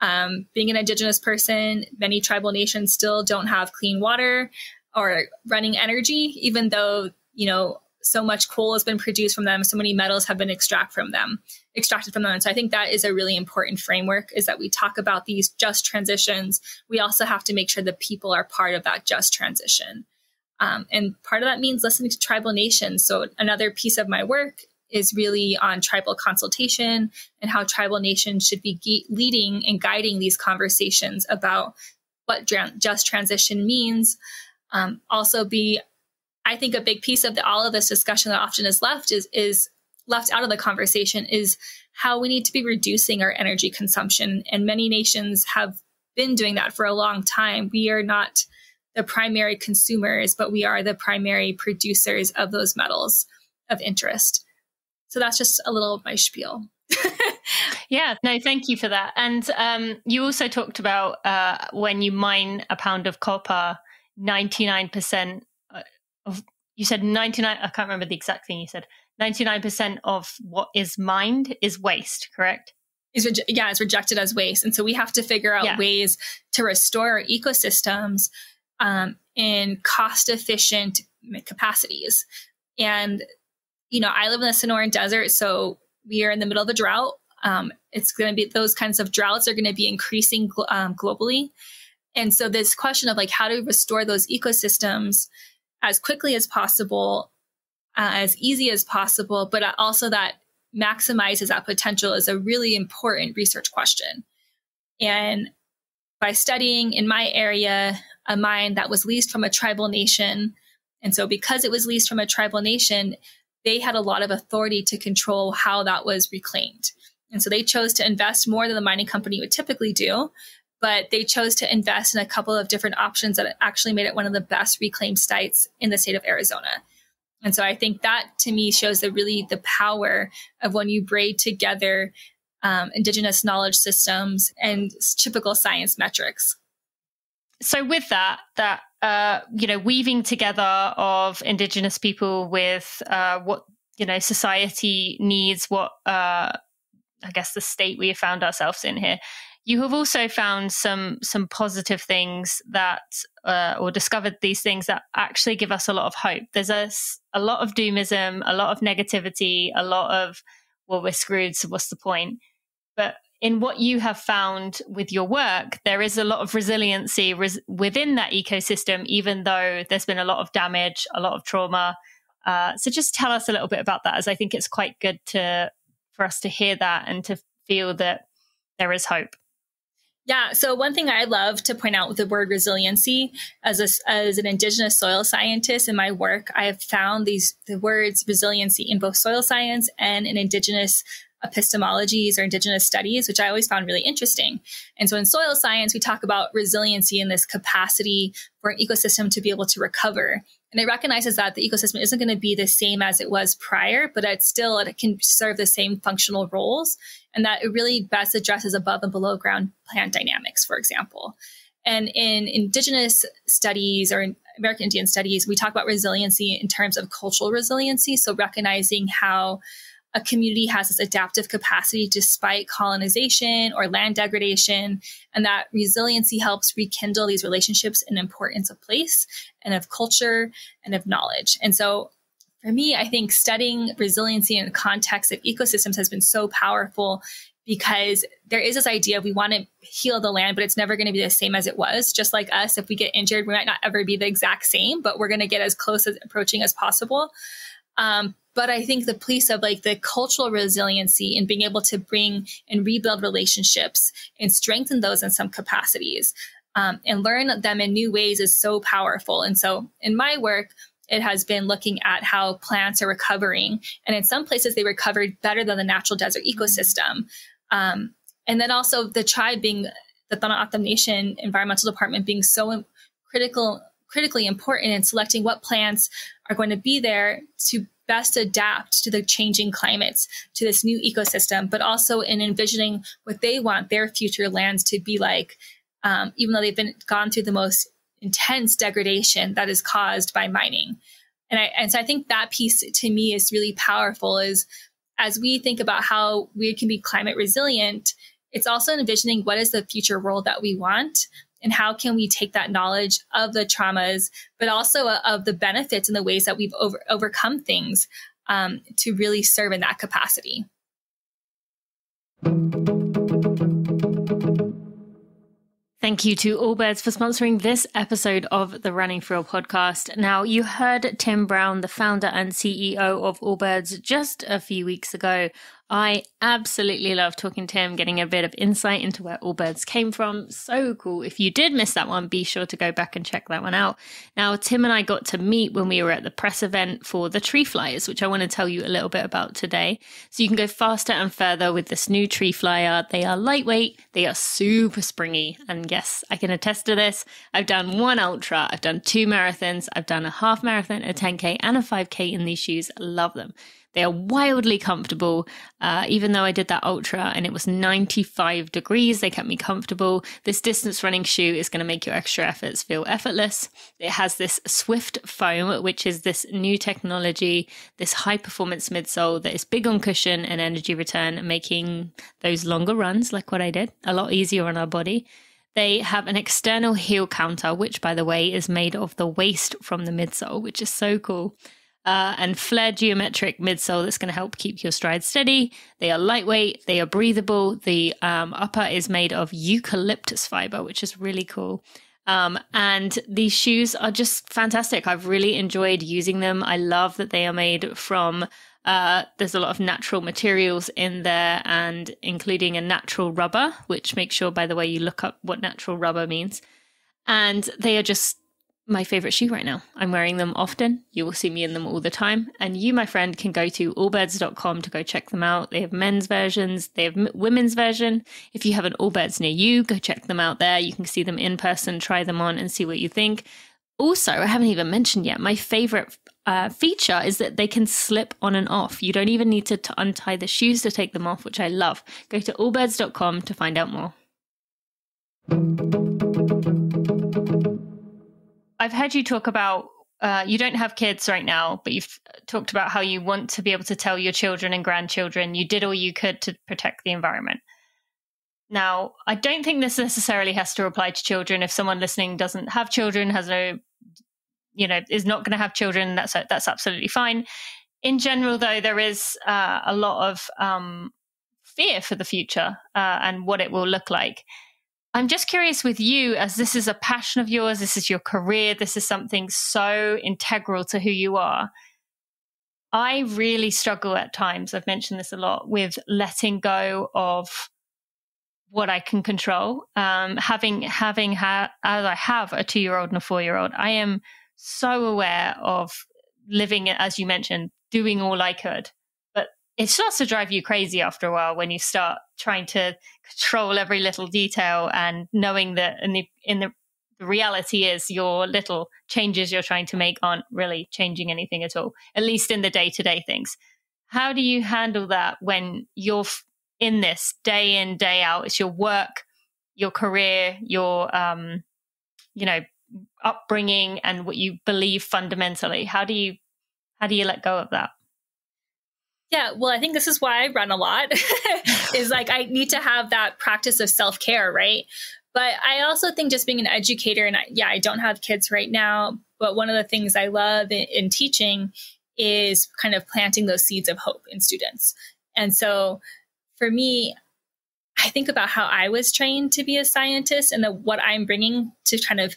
Um, being an Indigenous person, many tribal nations still don't have clean water or running energy, even though, you know, so much coal has been produced from them, so many metals have been extract from them, extracted from them. And so I think that is a really important framework is that we talk about these just transitions. We also have to make sure the people are part of that just transition. Um, and part of that means listening to tribal nations. So another piece of my work is really on tribal consultation and how tribal nations should be ge- leading and guiding these conversations about what just transition means. Um, also be I think a big piece of the, all of this discussion that often is left is is left out of the conversation is how we need to be reducing our energy consumption. And many nations have been doing that for a long time. We are not the primary consumers, but we are the primary producers of those metals of interest. So that's just a little of my spiel. (laughs) yeah, no, thank you for that. And um, you also talked about uh, when you mine a pound of copper, 99% of you said 99 i can't remember the exact thing you said 99% of what is mined is waste correct is yeah it's rejected as waste and so we have to figure out yeah. ways to restore our ecosystems um, in cost efficient capacities. And you know i live in the sonoran desert so we are in the middle of a drought. Um, it's going to be those kinds of droughts are going to be increasing um, globally. And so this question of like how to restore those ecosystems as quickly as possible, uh, as easy as possible, but also that maximizes that potential is a really important research question. And by studying in my area a mine that was leased from a tribal nation, and so because it was leased from a tribal nation, they had a lot of authority to control how that was reclaimed. And so they chose to invest more than the mining company would typically do, but they chose to invest in a couple of different options that actually made it one of the best reclaimed sites in the state of Arizona. And so I think that to me shows the really the power of when you braid together um, indigenous knowledge systems and typical science metrics. So with that, that uh, you know, weaving together of indigenous people with uh, what you know society needs, what uh, I guess the state we have found ourselves in here. You have also found some some positive things that, uh, or discovered these things that actually give us a lot of hope. There's a, a lot of doomism, a lot of negativity, a lot of well, we're screwed. So what's the point? But in what you have found with your work, there is a lot of resiliency res- within that ecosystem, even though there's been a lot of damage, a lot of trauma. Uh, so just tell us a little bit about that, as I think it's quite good to for us to hear that and to feel that there is hope. Yeah. So one thing I love to point out with the word resiliency as a, as an indigenous soil scientist in my work, I have found these the words resiliency in both soil science and in indigenous epistemologies or indigenous studies, which I always found really interesting. And so in soil science, we talk about resiliency and this capacity for an ecosystem to be able to recover. And it recognizes that the ecosystem isn't going to be the same as it was prior, but it still it can serve the same functional roles and that it really best addresses above and below ground plant dynamics, for example. And in indigenous studies or in American Indian studies, we talk about resiliency in terms of cultural resiliency. So recognizing how a community has this adaptive capacity despite colonization or land degradation, and that resiliency helps rekindle these relationships and importance of place and of culture and of knowledge. And so for me, I think studying resiliency in the context of ecosystems has been so powerful because there is this idea we want to heal the land, but it's never going to be the same as it was. Just like us, if we get injured, we might not ever be the exact same, but we're going to get as close as approaching as possible. Um, but I think the piece of like the cultural resiliency and being able to bring and rebuild relationships and strengthen those in some capacities um, and learn them in new ways is so powerful. And so in my work, it has been looking at how plants are recovering. And in some places, they recovered better than the natural desert ecosystem. Um, and then also the tribe being the O'odham Nation Environmental Department being so critical, critically important in selecting what plants are going to be there to best adapt to the changing climates, to this new ecosystem, but also in envisioning what they want their future lands to be like, um, even though they've been gone through the most intense degradation that is caused by mining. And, I, and so I think that piece to me is really powerful is as we think about how we can be climate resilient, it's also envisioning what is the future world that we want and how can we take that knowledge of the traumas, but also of the benefits and the ways that we've over, overcome things um, to really serve in that capacity. Thank you to Allbirds for sponsoring this episode of the Running For Real podcast. Now, you heard Tim Brown, the founder and CEO of Allbirds, just a few weeks ago I absolutely love talking to him, getting a bit of insight into where Allbirds came from. So cool. If you did miss that one, be sure to go back and check that one out. Now, Tim and I got to meet when we were at the press event for the tree flyers, which I want to tell you a little bit about today. So you can go faster and further with this new tree flyer. They are lightweight, they are super springy. And yes, I can attest to this. I've done one ultra, I've done two marathons, I've done a half marathon, a 10K, and a 5K in these shoes. love them. They are wildly comfortable. Uh, even though I did that ultra and it was 95 degrees, they kept me comfortable. This distance running shoe is going to make your extra efforts feel effortless. It has this Swift foam, which is this new technology, this high performance midsole that is big on cushion and energy return, making those longer runs, like what I did, a lot easier on our body. They have an external heel counter, which, by the way, is made of the waste from the midsole, which is so cool uh, and flared geometric midsole that's going to help keep your stride steady. They are lightweight, they are breathable. The um, upper is made of eucalyptus fiber, which is really cool. Um, and these shoes are just fantastic. I've really enjoyed using them. I love that they are made from. Uh, there's a lot of natural materials in there, and including a natural rubber, which makes sure, by the way, you look up what natural rubber means. And they are just my favorite shoe right now. I'm wearing them often. You will see me in them all the time. And you, my friend, can go to allbirds.com to go check them out. They have men's versions, they have women's version. If you have an Allbirds near you, go check them out there. You can see them in person, try them on, and see what you think. Also, I haven't even mentioned yet, my favorite uh, feature is that they can slip on and off. You don't even need to, to untie the shoes to take them off, which I love. Go to allbirds.com to find out more. I've heard you talk about uh, you don't have kids right now, but you've talked about how you want to be able to tell your children and grandchildren you did all you could to protect the environment. Now, I don't think this necessarily has to apply to children. If someone listening doesn't have children, has no, you know, is not going to have children, that's that's absolutely fine. In general, though, there is uh, a lot of um, fear for the future uh, and what it will look like. I'm just curious with you, as this is a passion of yours, this is your career, this is something so integral to who you are. I really struggle at times, I've mentioned this a lot, with letting go of what I can control. Um, having having ha- as I have a two year old and a four year old, I am so aware of living as you mentioned, doing all I could it starts to drive you crazy after a while when you start trying to control every little detail and knowing that in the in the, the reality is your little changes you're trying to make aren't really changing anything at all at least in the day-to-day things. How do you handle that when you're in this day in day out? It's your work your career your um you know upbringing and what you believe fundamentally. How do you how do you let go of that yeah, well, I think this is why I run a lot. (laughs) is like I need to have that practice of self care, right? But I also think just being an educator, and I, yeah, I don't have kids right now, but one of the things I love in, in teaching is kind of planting those seeds of hope in students. And so for me, I think about how I was trained to be a scientist and the, what I'm bringing to kind of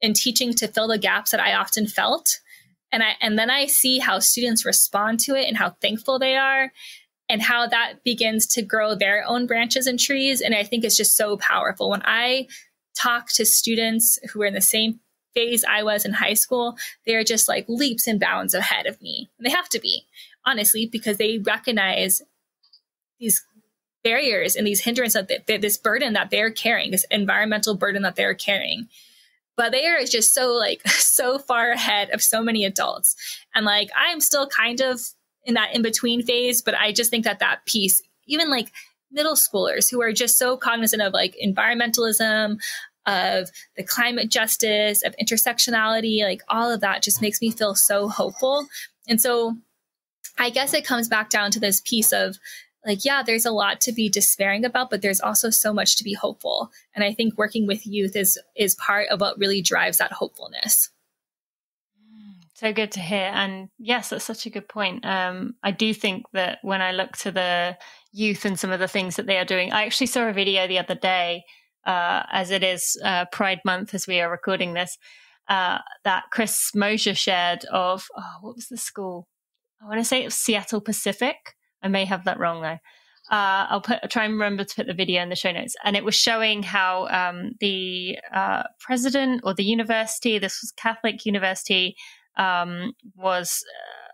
in teaching to fill the gaps that I often felt and i and then i see how students respond to it and how thankful they are and how that begins to grow their own branches and trees. And i think it's just so powerful. When i talk to students who are in the same phase i was in high school they're just like leaps and bounds ahead of me. And they have to be honestly because they recognize these barriers and these hindrances that they, this burden that they're carrying this environmental burden that they're carrying but they are just so like (laughs) so far ahead of so many adults. And like i'm still kind of in that in between phase but i just think that that piece even like middle schoolers who are just so cognizant of like environmentalism of the climate justice of intersectionality like all of that just makes me feel so hopeful. And so i guess it comes back down to this piece of like yeah there's a lot to be despairing about but there's also so much to be hopeful. And i think working with youth is is part of what really drives that hopefulness. So good to hear. And yes that's such a good point. Um, i do think that when i look to the youth and some of the things that they are doing i actually saw a video the other day uh, as it is uh, pride month as we are recording this uh, that chris mosier shared of oh, what was the school? I want to say it was seattle pacific I may have that wrong though. Uh, I'll put I'll try and remember to put the video in the show notes. And it was showing how um, the uh, president or the university, this was Catholic University, um, was uh,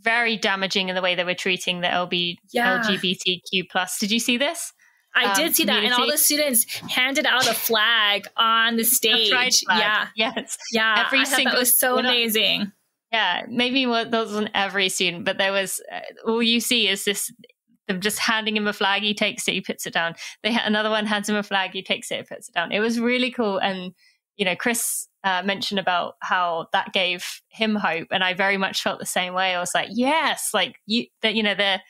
very damaging in the way they were treating the LB, yeah. LGBTQ plus. Did you see this? I um, did see community. that, and all the students handed out a flag on the stage. Yeah, yes, yeah. Every I single, that was so amazing. Yeah, maybe that wasn't every student, but there was. Uh, all you see is this them just handing him a flag. He takes it, he puts it down. They another one hands him a flag, he takes it, puts it down. It was really cool, and you know, Chris uh, mentioned about how that gave him hope, and I very much felt the same way. I was like, yes, like you, that you know, the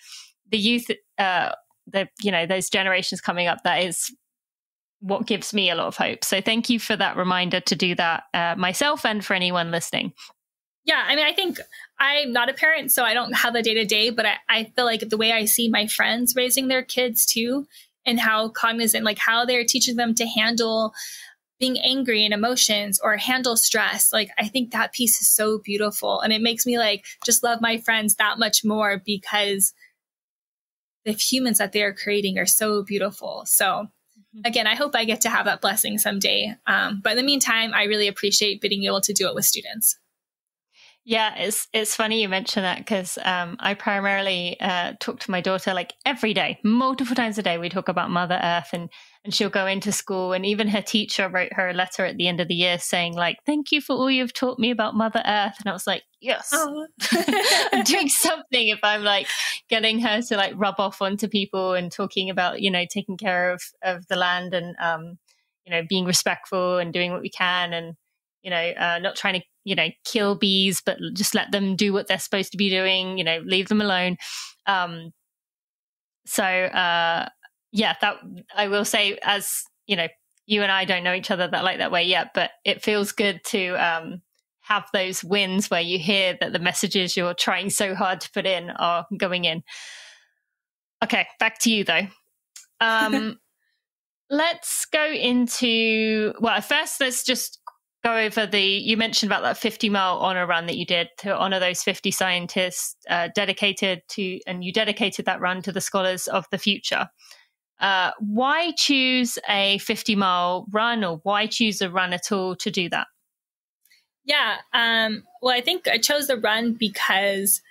the youth, uh, the you know, those generations coming up. That is what gives me a lot of hope. So thank you for that reminder to do that uh, myself and for anyone listening. Yeah, I mean, I think I'm not a parent, so I don't have the day to day, but I, I feel like the way I see my friends raising their kids too, and how cognizant, like how they're teaching them to handle being angry and emotions or handle stress. Like, I think that piece is so beautiful. And it makes me like just love my friends that much more because the humans that they are creating are so beautiful. So mm-hmm. again, I hope I get to have that blessing someday. Um, but in the meantime, I really appreciate being able to do it with students. Yeah, it's it's funny you mention that because um, I primarily uh, talk to my daughter like every day, multiple times a day. We talk about Mother Earth, and and she'll go into school, and even her teacher wrote her a letter at the end of the year saying like, "Thank you for all you've taught me about Mother Earth," and I was like, "Yes, (laughs) I'm doing something." If I'm like getting her to like rub off onto people and talking about you know taking care of of the land and um, you know being respectful and doing what we can and you know, uh, not trying to, you know, kill bees, but just let them do what they're supposed to be doing, you know, leave them alone. Um, so, uh, yeah, that I will say, as you know, you and I don't know each other that like that way yet, but it feels good to um, have those wins where you hear that the messages you're trying so hard to put in are going in. Okay, back to you though. (laughs) Um, let's go into well, first let's just go over the you mentioned about that 50 mile honor run that you did to honor those 50 scientists uh, dedicated to and you dedicated that run to the scholars of the future. Uh, why choose a 50 mile run or why choose a run at all to do that? Yeah um, well i think i chose the run because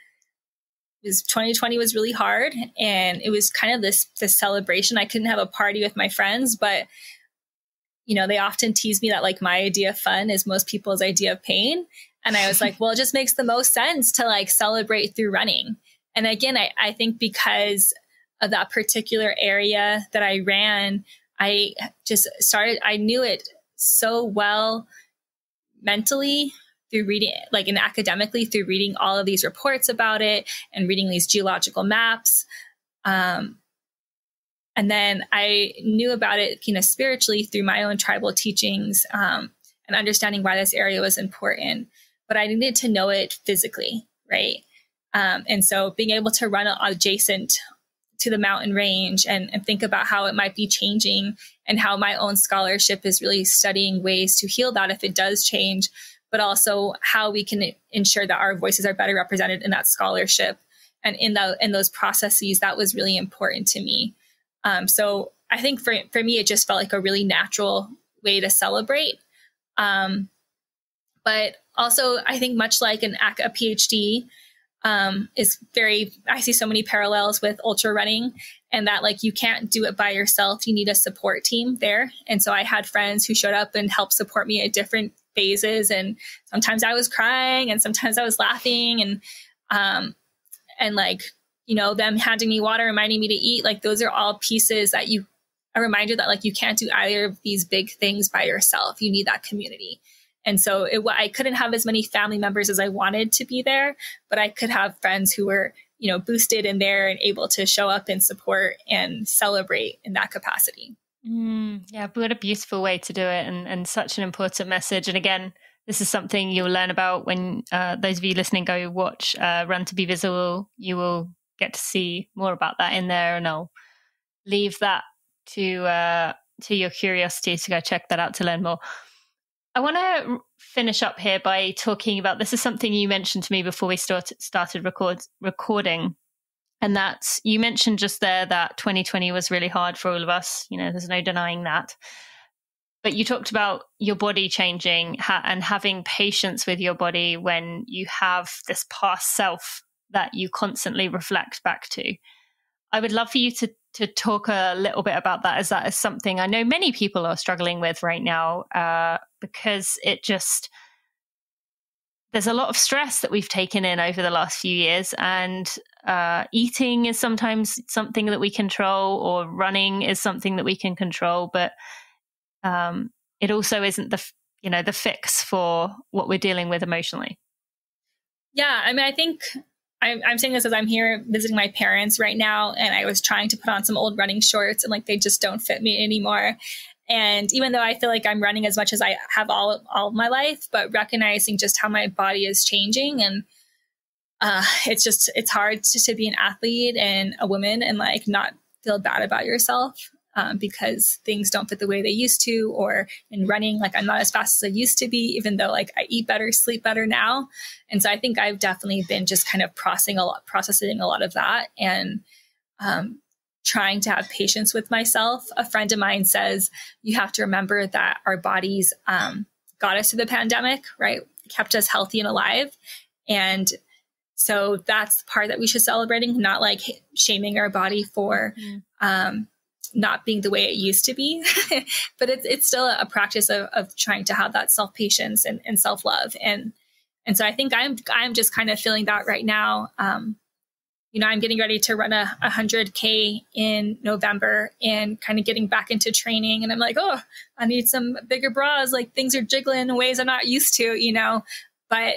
was 2020 was really hard and it was kind of this this celebration. I couldn't have a party with my friends but you know, they often tease me that like my idea of fun is most people's idea of pain. And I was like, well, it just makes the most sense to like celebrate through running. And again, I, I think because of that particular area that I ran, I just started, I knew it so well mentally through reading, like and academically through reading all of these reports about it and reading these geological maps. Um, and then I knew about it, you know, spiritually through my own tribal teachings um, and understanding why this area was important. But I needed to know it physically, right? Um, and so being able to run adjacent to the mountain range and, and, think about how it might be changing and how my own scholarship is really studying ways to heal that if it does change, but also how we can ensure that our voices are better represented in that scholarship and in the in those processes that was really important to me um, so I think for for me, it just felt like a really natural way to celebrate. Um, but also, I think much like an a PhD um, is very. I see so many parallels with ultra running, and that like you can't do it by yourself. You need a support team there. And so I had friends who showed up and helped support me at different phases, and sometimes I was crying, and sometimes I was laughing, and um, and like you know, them handing me water, reminding me to eat, like those are all pieces that you, a reminder that like you can't do either of these big things by yourself. You need that community. And so it, I couldn't have as many family members as I wanted to be there, but I could have friends who were, you know, boosted in there and able to show up and support and celebrate in that capacity. Mm, yeah, what a beautiful way to do it and, and such an important message. And again, this is something you'll learn about when uh, those of you listening go watch uh, Run to Be Visible. You will get to see more about that in there, and I'll leave that to uh, to your curiosity to go check that out to learn more. I want to finish up here by talking about this is something you mentioned to me before we start, started record, recording. And that you mentioned just there that 2020 was really hard for all of us. You know, there's no denying that. But you talked about your body changing ha- and having patience with your body when you have this past self that you constantly reflect back to. I would love for you to to talk a little bit about that, as that is something I know many people are struggling with right now, uh, because it just there's a lot of stress that we've taken in over the last few years, and uh, eating is sometimes something that we control, or running is something that we can control, but um, it also isn't the you know the fix for what we're dealing with emotionally. Yeah, I mean, I think I'm, I'm saying this as I'm here visiting my parents right now, and I was trying to put on some old running shorts, and like they just don't fit me anymore. And even though I feel like I'm running as much as I have all all my life, but recognizing just how my body is changing, and uh, it's just it's hard to, to be an athlete and a woman and like not feel bad about yourself um, because things don't fit the way they used to, or in running, like I'm not as fast as I used to be, even though like I eat better, sleep better now. And so I think I've definitely been just kind of processing a lot, processing a lot of that. And um, trying to have patience with myself. A friend of mine says you have to remember that our bodies um, got us through the pandemic, right? Kept us healthy and alive. And so that's the part that we should celebrating, not like shaming our body for mm-hmm. um, not being the way it used to be. (laughs) but it's it's still a practice of, of trying to have that self patience and, and self love. And and so I think I'm I'm just kind of feeling that right now. Um, you know, I'm getting ready to run a, 100K in November and kind of getting back into training. And I'm like, oh, I need some bigger bras. Like things are jiggling in ways I'm not used to, you know, but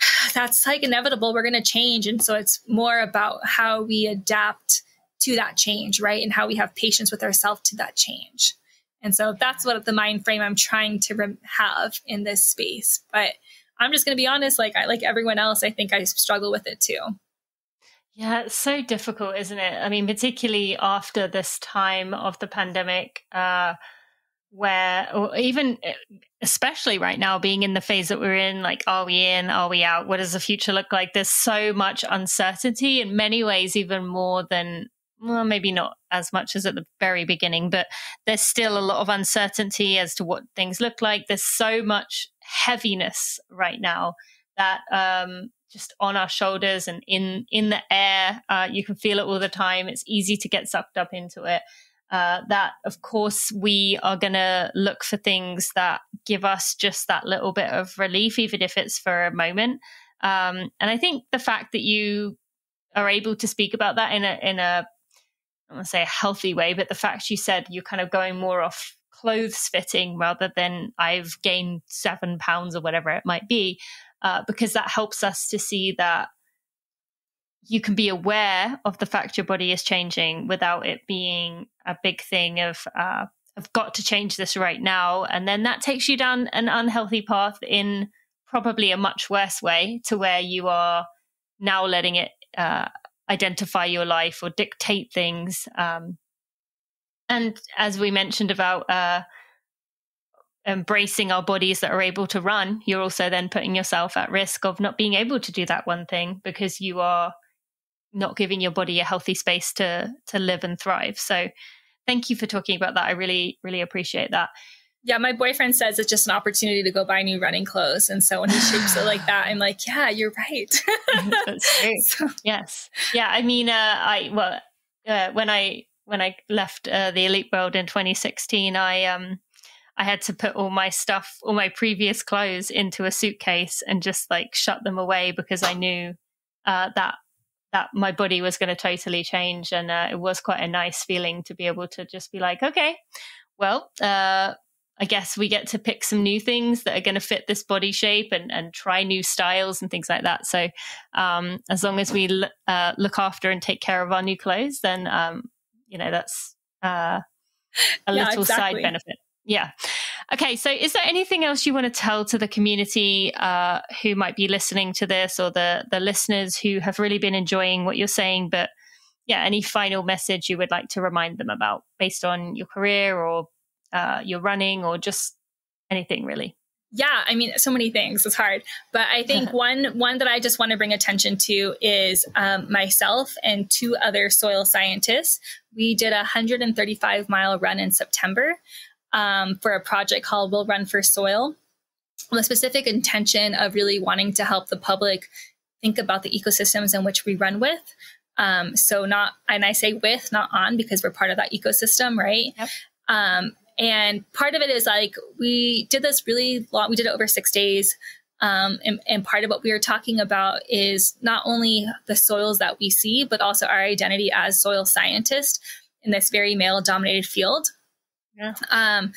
(sighs) that's like inevitable. We're going to change. And so it's more about how we adapt to that change, right? And how we have patience with ourselves to that change. And so that's what the mind frame I'm trying to have in this space. But I'm just going to be honest, like I, like everyone else, I think I struggle with it too. Yeah, it's so difficult, isn't it? I mean, particularly after this time of the pandemic, uh, where, or even especially right now, being in the phase that we're in, like, are we in? Are we out? What does the future look like? There's so much uncertainty in many ways, even more than, well, maybe not as much as at the very beginning, but there's still a lot of uncertainty as to what things look like. There's so much heaviness right now that um, just on our shoulders and in in the air. Uh, you can feel it all the time. It's easy to get sucked up into it. Uh, that of course we are going to look for things that give us just that little bit of relief, even if it's for a moment. Um, and I think the fact that you are able to speak about that in a in a I want to say a healthy way, but the fact you said you're kind of going more off clothes fitting rather than I've gained seven pounds or whatever it might be, uh, because that helps us to see that you can be aware of the fact your body is changing without it being a big thing of uh, I've got to change this right now, and then that takes you down an unhealthy path in probably a much worse way to where you are now letting it uh, identify your life or dictate things. Um, and as we mentioned about uh, embracing our bodies that are able to run, you're also then putting yourself at risk of not being able to do that one thing because you are not giving your body a healthy space to to live and thrive. So thank you for talking about that. I really really appreciate that. Yeah, my boyfriend says it's just an opportunity to go buy new running clothes. And so when he shapes it like that, I'm like, yeah, you're right. (laughs) That's great. (laughs) So. Yes. Yeah. I mean, uh, I, well, uh, when I, when I left uh, the elite world in 2016, I, um, I had to put all my stuff, all my previous clothes into a suitcase and just like shut them away because I knew uh, that that my body was going to totally change, and uh, it was quite a nice feeling to be able to just be like, okay, well, uh, I guess we get to pick some new things that are going to fit this body shape and, and try new styles and things like that. So, um, as long as we l- uh, look after and take care of our new clothes, then um, you know that's uh, a (laughs) yeah, little exactly. side benefit. Yeah. Okay. So, is there anything else you want to tell to the community uh, who might be listening to this, or the the listeners who have really been enjoying what you're saying, but yeah, any final message you would like to remind them about based on your career or uh, your running or just anything really? Yeah, I mean, so many things. It's hard, but I think (laughs) one one that I just want to bring attention to is um, myself and two other soil scientists. We did a 135 mile run in September um, for a project called We'll Run for Soil, with specific intention of really wanting to help the public think about the ecosystems in which we run with. Um, so not, and I say with, not on, because we're part of that ecosystem, right? Yep. Um, and part of it is like we did this really long. We did it over six days. Um, and, and, part of what we are talking about is not only the soils that we see, but also our identity as soil scientists in this very male dominated field. Yeah. Um,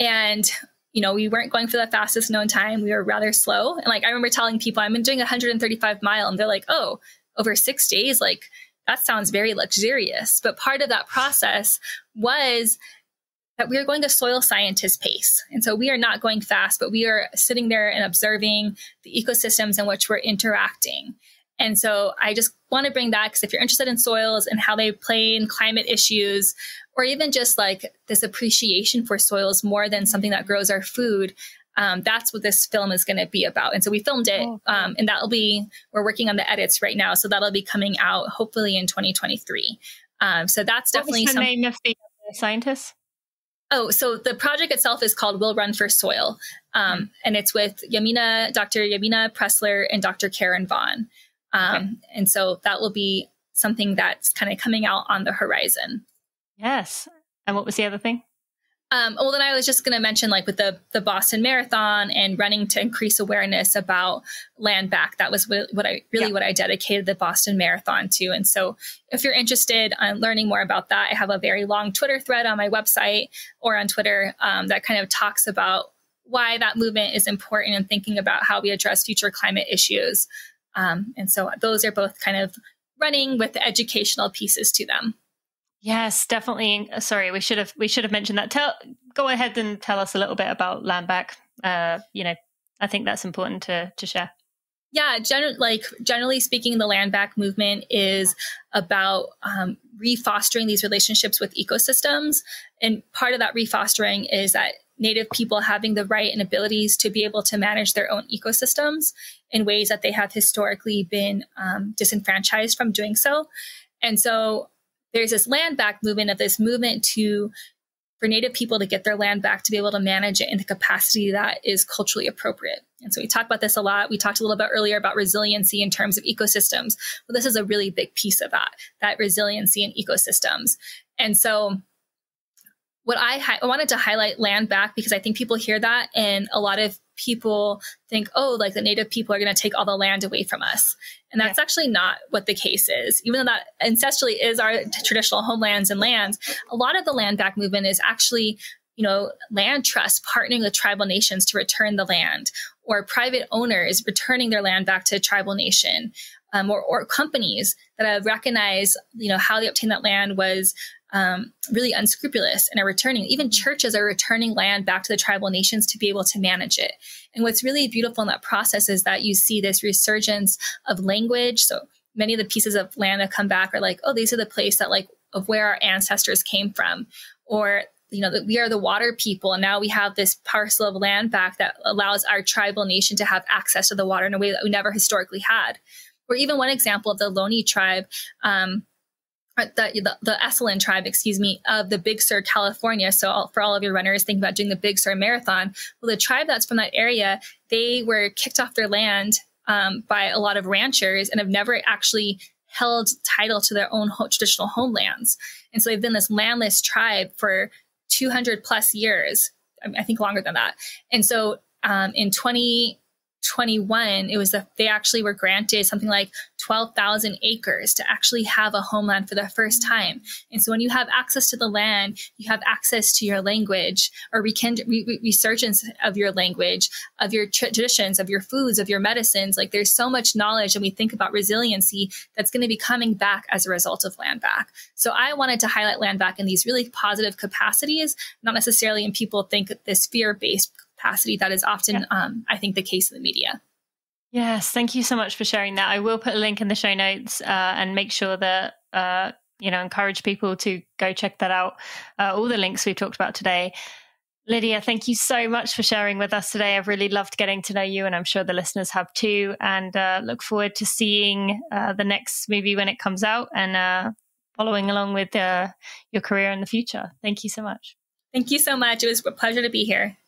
and you know, we weren't going for the fastest known time. We were rather slow. And like I remember telling people I'm doing 135 mile, and they're like, "Oh, over six days, like that sounds very luxurious." But part of that process was that we are going a soil scientist pace. And so we are not going fast, but we are sitting there and observing the ecosystems in which we're interacting. And so I just want to bring that because if you're interested in soils and how they play in climate issues, or even just like this appreciation for soils more than something that grows our food, um, that's what this film is going to be about. And so we filmed it, oh, um, and that'll be, we're working on the edits right now. So that'll be coming out hopefully in 2023. Um, so that's what definitely the some- name of the scientists. Oh, so the project itself is called We'll Run for Soil, um, and it's with Yamina, Dr. Yamina Pressler, and Dr. Karen Vaughan. Um, okay. And so that will be something that's kind of coming out on the horizon. Yes. And what was the other thing? Um, well, then I was just going to mention, like with the the Boston Marathon and running to increase awareness about land back. That was what, what I really yeah. what I dedicated the Boston Marathon to. And so, if you're interested in learning more about that, I have a very long Twitter thread on my website or on Twitter um, that kind of talks about why that movement is important and thinking about how we address future climate issues. Um, and so, those are both kind of running with the educational pieces to them. Yes, definitely. Uh, sorry, we should have we should have mentioned that. Tell go ahead and tell us a little bit about land back. Uh, you know, I think that's important to to share. Yeah, gen- like generally speaking, the land back movement is about um, refostering these relationships with ecosystems, and part of that refostering is that Native people having the right and abilities to be able to manage their own ecosystems in ways that they have historically been um, disenfranchised from doing so. And so there's this land back movement of this movement to for Native people to get their land back to be able to manage it in the capacity that is culturally appropriate. And so we talk about this a lot. We talked a little bit earlier about resiliency in terms of ecosystems. Well, this is a really big piece of that, that resiliency in ecosystems. And so what I, I wanted to highlight land back because I think people hear that and a lot of people think, oh, like the native people are going to take all the land away from us. And that's yeah. actually not what the case is. Even though that ancestrally is our traditional homelands and lands, a lot of the land back movement is actually, you know, land trusts partnering with tribal nations to return the land, or private owners returning their land back to a tribal nation, um, or, or companies that have recognized, you know, how they obtained that land was um, really unscrupulous and are returning. Even mm-hmm. churches are returning land back to the tribal nations to be able to manage it. And what's really beautiful in that process is that you see this resurgence of language. So many of the pieces of land that come back are like, oh, these are the place that like of where our ancestors came from, or you know that we are the water people and now we have this parcel of land back that allows our tribal nation to have access to the water in a way that we never historically had or even one example of the Ohlone tribe um, the, the, the Esselen tribe, excuse me, of the Big Sur, California. So all, for all of your runners thinking about doing the Big Sur Marathon, well, the tribe that's from that area, they were kicked off their land um, by a lot of ranchers and have never actually held title to their own traditional homelands. And so they've been this landless tribe for 200 plus years. I think longer than that. And so um, in 20, 21, it was that they actually were granted something like 12,000 acres to actually have a homeland for the first mm. time. And so when you have access to the land, you have access to your language or rekindle, re- resurgence of your language, of your traditions, of your foods, of your medicines. Like there's so much knowledge and we think about resiliency that's going to be coming back as a result of land back. So I wanted to highlight land back in these really positive capacities, not necessarily in people think this fear based capacity that is often, yeah. um, I think, the case in the media. Yes, thank you so much for sharing that. I will put a link in the show notes uh, and make sure that uh, you know encourage people to go check that out. Uh, all the links we've talked about today. Lydia, thank you so much for sharing with us today. I've really loved getting to know you, and I'm sure the listeners have too. And uh, look forward to seeing uh, the next movie when it comes out and uh, following along with your career in the future. Thank you so much. Thank you so much. It was a pleasure to be here.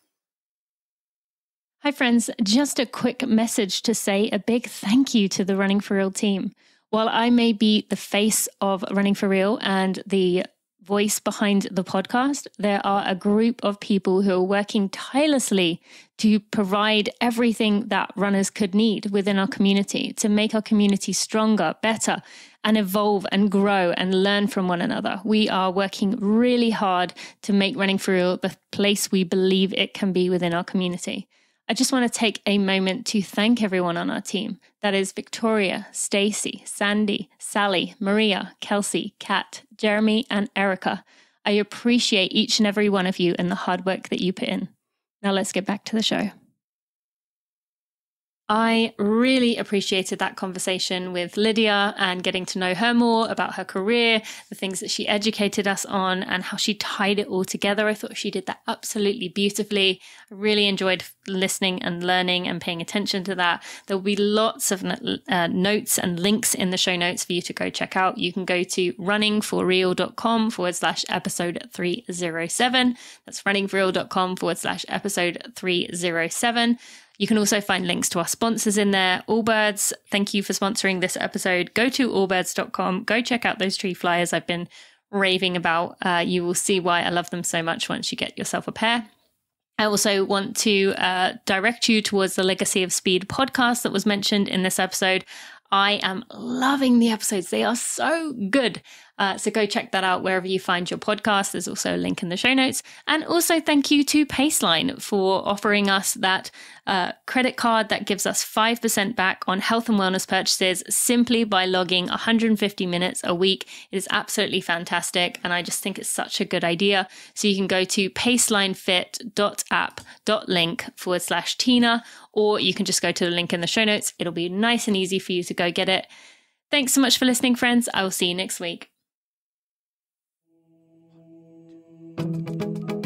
Hi, friends. Just a quick message to say a big thank you to the Running for Real team. While I may be the face of Running for Real and the voice behind the podcast, there are a group of people who are working tirelessly to provide everything that runners could need within our community to make our community stronger, better, and evolve and grow and learn from one another. We are working really hard to make Running for Real the place we believe it can be within our community. I just want to take a moment to thank everyone on our team. That is Victoria, Stacy, Sandy, Sally, Maria, Kelsey, Kat, Jeremy, and Erica. I appreciate each and every one of you and the hard work that you put in. Now let's get back to the show. I really appreciated that conversation with Lydia and getting to know her more about her career, the things that she educated us on, and how she tied it all together. I thought she did that absolutely beautifully. I really enjoyed listening and learning and paying attention to that. There will be lots of uh, notes and links in the show notes for you to go check out. You can go to runningforreal.com forward slash episode 307. That's runningforreal.com forward slash episode 307. You can also find links to our sponsors in there. Allbirds, thank you for sponsoring this episode. Go to allbirds.com. Go check out those tree flyers I've been raving about. Uh, you will see why I love them so much once you get yourself a pair. I also want to uh, direct you towards the Legacy of Speed podcast that was mentioned in this episode. I am loving the episodes. They are so good. Uh, so go check that out wherever you find your podcast. There's also a link in the show notes. And also thank you to Paceline for offering us that uh, credit card that gives us 5% back on health and wellness purchases simply by logging 150 minutes a week. It is absolutely fantastic. And I just think it's such a good idea. So you can go to pacelinefit.app.link forward slash Tina, or you can just go to the link in the show notes. It'll be nice and easy for you to go get it. Thanks so much for listening, friends. I will see you next week. Thank you.